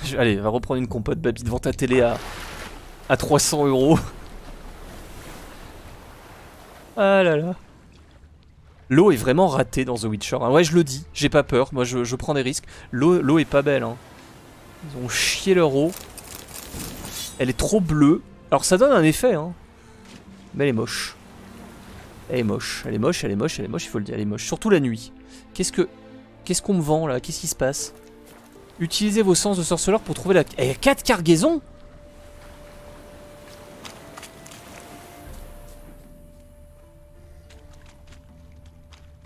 Je- Allez, va reprendre une compote baby devant ta télé à, à 300 euros. Ah là là. L'eau est vraiment ratée dans The Witcher. Ah ouais, je le dis, j'ai pas peur. Moi, je, je prends des risques. L'eau l'eau est pas belle. Hein. Ils ont chié leur eau. Elle est trop bleue. Alors, ça donne un effet, hein. Mais elle est moche. Elle est moche. Elle est moche, elle est moche, elle est moche, il faut le dire. Elle est moche. Surtout la nuit. Qu'est-ce que. Qu'est-ce qu'on me vend là? Qu'est-ce qui se passe? Utilisez vos sens de sorceleur pour trouver la. Eh, 4 cargaisons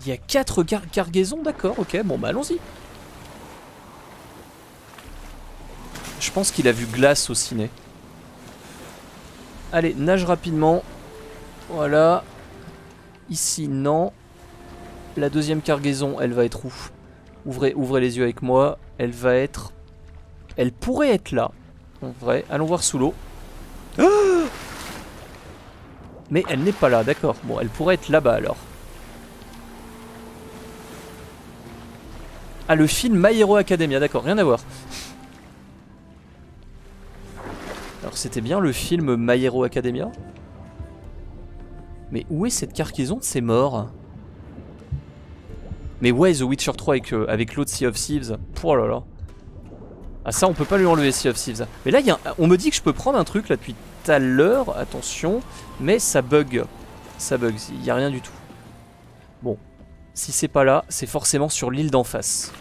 Il y a 4 cargaisons, d'accord, ok, bon bah allons-y. Je pense qu'il a vu glace au ciné. Allez, nage rapidement. Voilà. Ici, non. La deuxième cargaison, elle va être où? Ouvrez, ouvrez les yeux avec moi. Elle va être... Elle pourrait être là. En vrai, allons voir sous l'eau. Mais elle n'est pas là, d'accord. Bon, elle pourrait être là-bas alors. Ah, le film My Hero Academia, d'accord, rien à voir. Alors, c'était bien le film My Hero Academia? Mais où est cette cargaison de ces morts Mais ouais, The Witcher 3 avec, euh, avec l'autre Sea of Thieves. Oh là. Ah ça, on peut pas lui enlever Sea of Thieves. Mais là, y a on me dit que je peux prendre un truc là depuis tout à l'heure. Attention. Mais ça bug. Ça bug, il a rien du tout. Bon, si c'est pas là, c'est forcément sur l'île d'en face.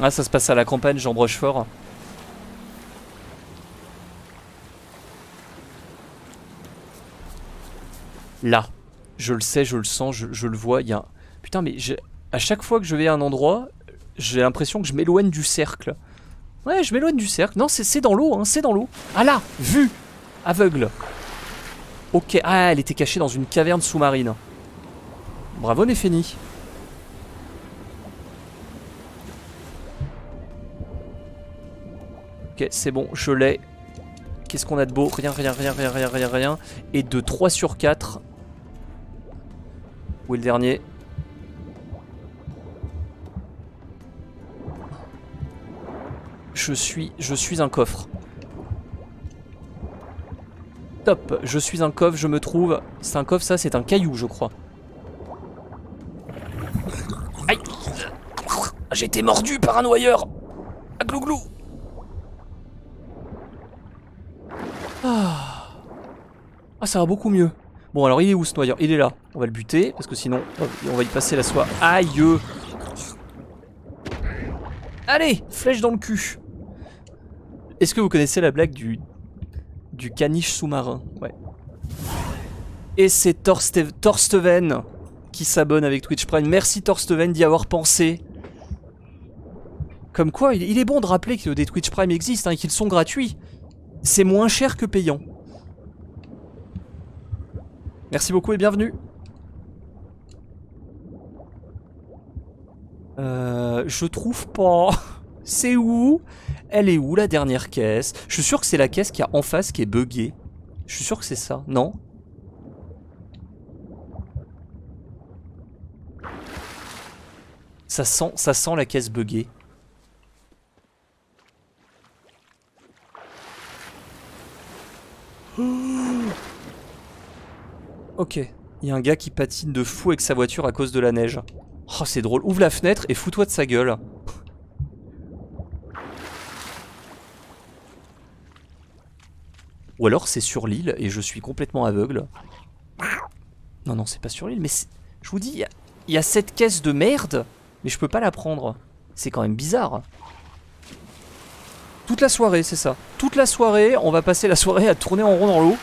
Ah, ça se passe à la campagne, Jean Brochefort. Là. Je le sais, je le sens, je, le vois. Il y a Putain, mais à chaque fois que je vais à un endroit, j'ai l'impression que je m'éloigne du cercle. Ouais, je m'éloigne du cercle. Non, c'est dans l'eau, hein, c'est dans l'eau. Ah là, vu Aveugle. Ok, ah, elle était cachée dans une caverne sous-marine. Bravo, Nefeni. Ok, c'est bon, je l'ai. Qu'est-ce qu'on a de beau? Rien, rien, rien, rien, rien, rien, rien. Et de 3 sur 4. Où est le dernier Je suis, je suis un coffre. Top, je suis un coffre, je me trouve... C'est un coffre ça, c'est un caillou je crois. Aïe J'ai été mordu par un noyeur À glouglou ah. ah ça va beaucoup mieux. Bon alors il est où ce noyeur Il est là. On va le buter parce que sinon on va y passer la soie. Aïe Allez Flèche dans le cul Est-ce que vous connaissez la blague du du caniche sous-marin, ouais. Et c'est Torsteven qui s'abonne avec Twitch Prime. Merci Torsteven d'y avoir pensé. Comme quoi, il est bon de rappeler que des Twitch Prime existent et hein, qu'ils sont gratuits. C'est moins cher que payant. Merci beaucoup et bienvenue. Euh, je trouve pas. C'est où? Elle est où la dernière caisse? Je suis sûr que c'est la caisse qui a en face qui est buggée. Je suis sûr que c'est ça, non? Ça sent, ça sent la caisse buggée. Ok, il y a un gars qui patine de fou avec sa voiture à cause de la neige. Oh, c'est drôle. Ouvre la fenêtre et fous-toi de sa gueule. Ou alors c'est sur l'île et je suis complètement aveugle. Non, non, c'est pas sur l'île, mais je vous dis, il y, a cette caisse de merde, mais je peux pas la prendre. C'est quand même bizarre. Toute la soirée, c'est ça. Toute la soirée, on va passer la soirée à tourner en rond dans l'eau.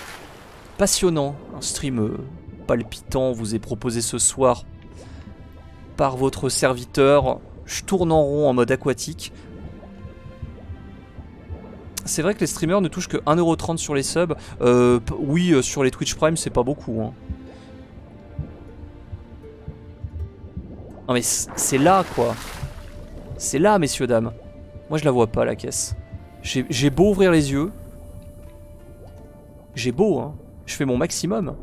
Passionnant. Un stream euh, palpitant vous est proposé ce soir par votre serviteur. Je tourne en rond en mode aquatique c'est vrai que les streamers ne touchent que 1,30€ sur les subs. Euh, oui, euh, sur les Twitch Prime, c'est pas beaucoup. Hein. Non mais c'est là, quoi. C'est là, messieurs, dames. Moi, je la vois pas, la caisse. J'ai beau ouvrir les yeux. J'ai beau, hein. Je fais mon maximum.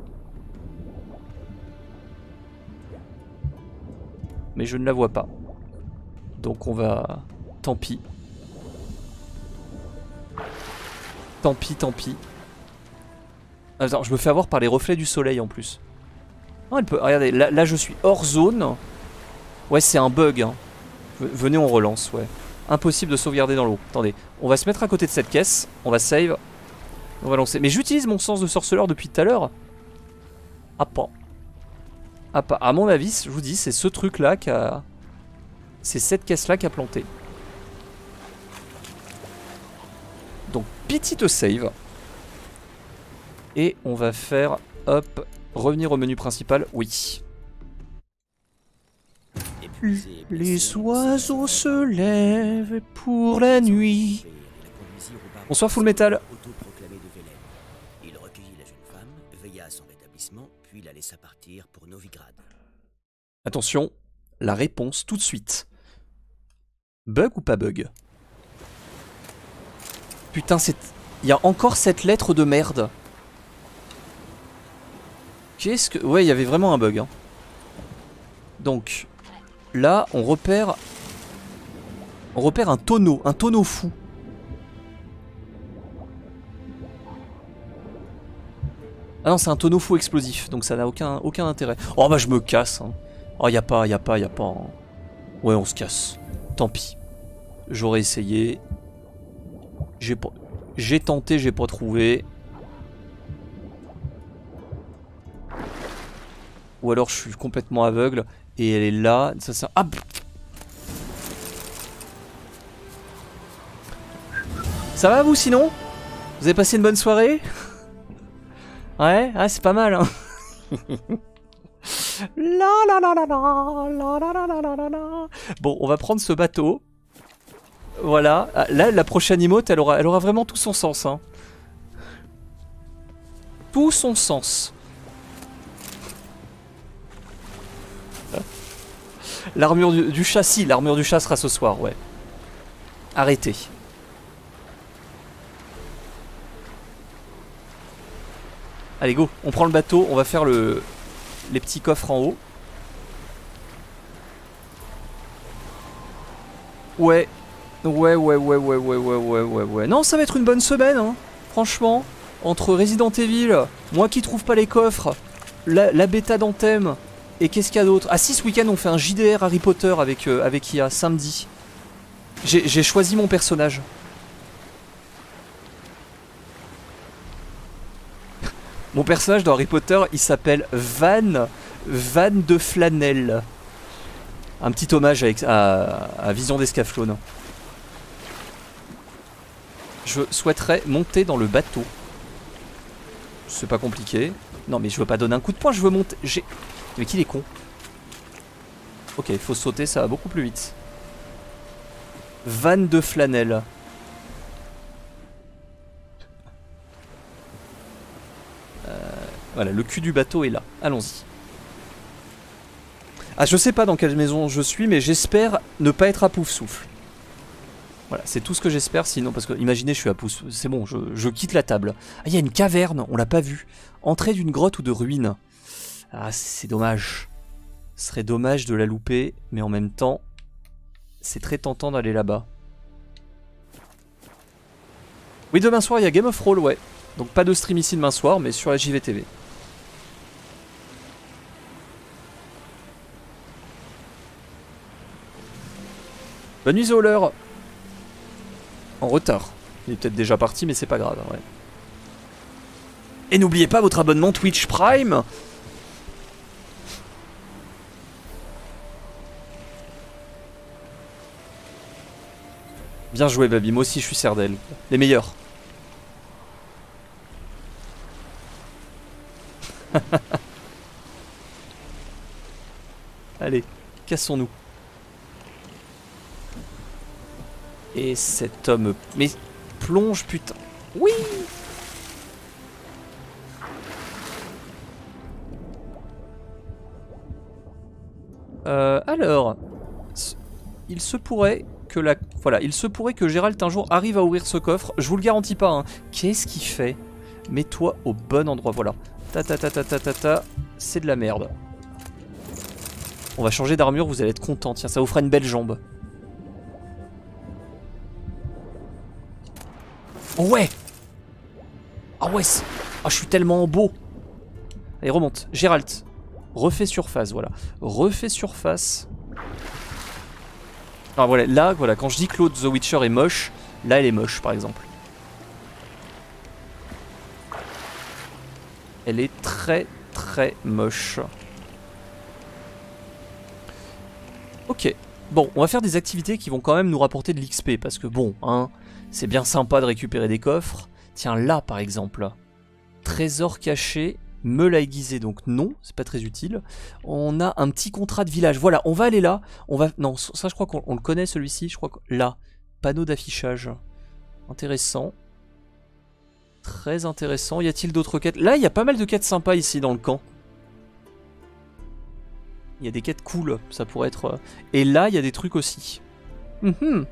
Mais je ne la vois pas. Donc on va... Tant pis. Tant pis, tant pis. Attends, je me fais avoir par les reflets du soleil en plus. Non, elle peut. Regardez, là, je suis hors zone. Ouais, c'est un bug. Hein. Venez, on relance, ouais. Impossible de sauvegarder dans l'eau. Attendez, on va se mettre à côté de cette caisse. On va save. On va lancer. Mais j'utilise mon sens de sorceleur depuis tout à l'heure. Ah pas. Ah pas. À mon avis, je vous dis, c'est ce truc là qui a. C'est cette caisse là qui a planté. Donc, petite save. Et on va faire. Hop. Revenir au menu principal. Oui. Les oiseaux se lèvent pour la nuit. Bonsoir Full Metal. Attention, la réponse tout de suite. Bug ou pas bug? Putain, c'est... Il y a encore cette lettre de merde. Qu'est-ce que... Ouais, il y avait vraiment un bug. hein. Donc, là, on repère... On repère un tonneau, un tonneau fou. Ah non, c'est un tonneau fou explosif, donc ça n'a aucun, aucun intérêt. Oh bah je me casse. Hein. Oh y a pas, y a pas, y a pas. hein. Ouais, on se casse. Tant pis. J'aurais essayé. J'ai pas... J'ai tenté, j'ai pas trouvé. Ou alors je suis complètement aveugle et elle est là. Ça. Ah va vous sinon? Vous avez passé une bonne soirée? Ouais, ah, c'est pas mal hein. La la la la la la la la la la la. Bon, on va prendre ce bateau. Voilà. Ah, Là, la prochaine emote, elle aura, elle aura vraiment tout son sens. Hein. Tout son sens. L'armure du, du chat, si, l'armure du chat sera ce soir, ouais. Arrêtez. Allez, go, on prend le bateau, on va faire le, les petits coffres en haut. Ouais, ouais, ouais, ouais, ouais, ouais, ouais, ouais, ouais, ouais. Non, ça va être une bonne semaine, hein. Franchement, entre Resident Evil, moi qui trouve pas les coffres, la, la bêta d'Anthem, et qu'est-ce qu'il y a d'autre? Ah si, ce week-end on fait un JDR Harry Potter avec, euh, avec IA, samedi. J'ai j'ai choisi mon personnage. Mon personnage dans Harry Potter, il s'appelle Van, Van de Flanelle. Un petit hommage à Vision d'Escaflowne. Je souhaiterais monter dans le bateau. C'est pas compliqué. Non mais je veux pas donner un coup de poing, je veux monter. J'ai. Mais qu'il est con. Ok, il faut sauter, ça va beaucoup plus vite. Van de flanelle. Voilà, le cul du bateau est là. Allons-y. Ah, je sais pas dans quelle maison je suis, mais j'espère ne pas être à pouf souffle. Voilà, c'est tout ce que j'espère, sinon, parce que imaginez, je suis à pouf C'est bon, je, je quitte la table. Ah, il y a une caverne, on l'a pas vue. Entrée d'une grotte ou de ruine. Ah, c'est dommage. Ce serait dommage de la louper, mais en même temps, c'est très tentant d'aller là-bas. Oui, demain soir, il y a Game of Roll, ouais. Donc pas de stream ici demain soir, mais sur la JVTV. Bonne nuit, Zoller En retard. Il est peut-être déjà parti, mais c'est pas grave, ouais. Et n'oubliez pas votre abonnement Twitch Prime Bien joué, Baby. Moi aussi, je suis Serdel. Les meilleurs. Allez, cassons-nous. Et cet homme... Mais plonge, putain. Oui Euh, alors, il se pourrait que la, voilà, il se pourrait que Gérald un jour arrive à ouvrir ce coffre. Je vous le garantis pas. hein. Qu'est-ce qu'il fait? Mets-toi au bon endroit. Voilà. Ta ta ta ta ta ta ta. C'est de la merde. On va changer d'armure. Vous allez être content. Tiens, ça vous fera une belle jambe. Ouais. Ah ouais, c'est- ah, je suis tellement beau. Allez, remonte. Gérald, refais surface, voilà. Refais surface. Ah voilà, là, voilà, quand je dis que l'autre The Witcher est moche, là elle est moche par exemple. Elle est très très moche. Ok. Bon, on va faire des activités qui vont quand même nous rapporter de l'XP parce que bon, hein, c'est bien sympa de récupérer des coffres. Tiens, là par exemple, trésor caché, meule à aiguiser, donc non, c'est pas très utile. On a un petit contrat de village. Voilà, on va aller là. On va, non, ça je crois qu'on on le connaît celui-ci. Je crois que là, panneau d'affichage, intéressant, très intéressant. Y a-t-il d'autres quêtes? Là, il y a pas mal de quêtes sympas ici dans le camp. Il y a des quêtes cool, ça pourrait être. euh, Et là, il y a des trucs aussi. Mhm.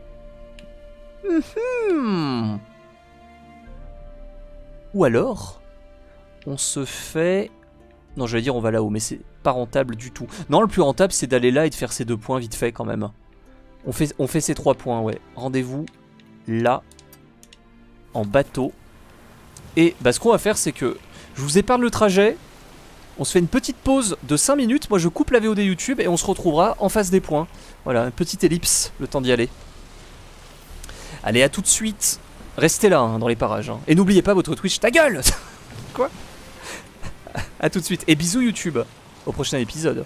Mhm. Ou alors, on se fait. Non, j'allais dire on va là-haut, mais c'est pas rentable du tout. Non, le plus rentable, c'est d'aller là et de faire ces deux points vite fait quand même. On fait, on fait ces trois points, ouais. Rendez-vous là, en bateau. Et bah, ce qu'on va faire, c'est que je vous épargne le trajet. On se fait une petite pause de 5 minutes. Moi, je coupe la VOD YouTube et on se retrouvera en face des points. Voilà, une petite ellipse, le temps d'y aller. Allez, à tout de suite. Restez là, hein, dans les parages. hein. Et n'oubliez pas votre Twitch. Ta gueule Quoi? À tout de suite. Et bisous YouTube. Au prochain épisode.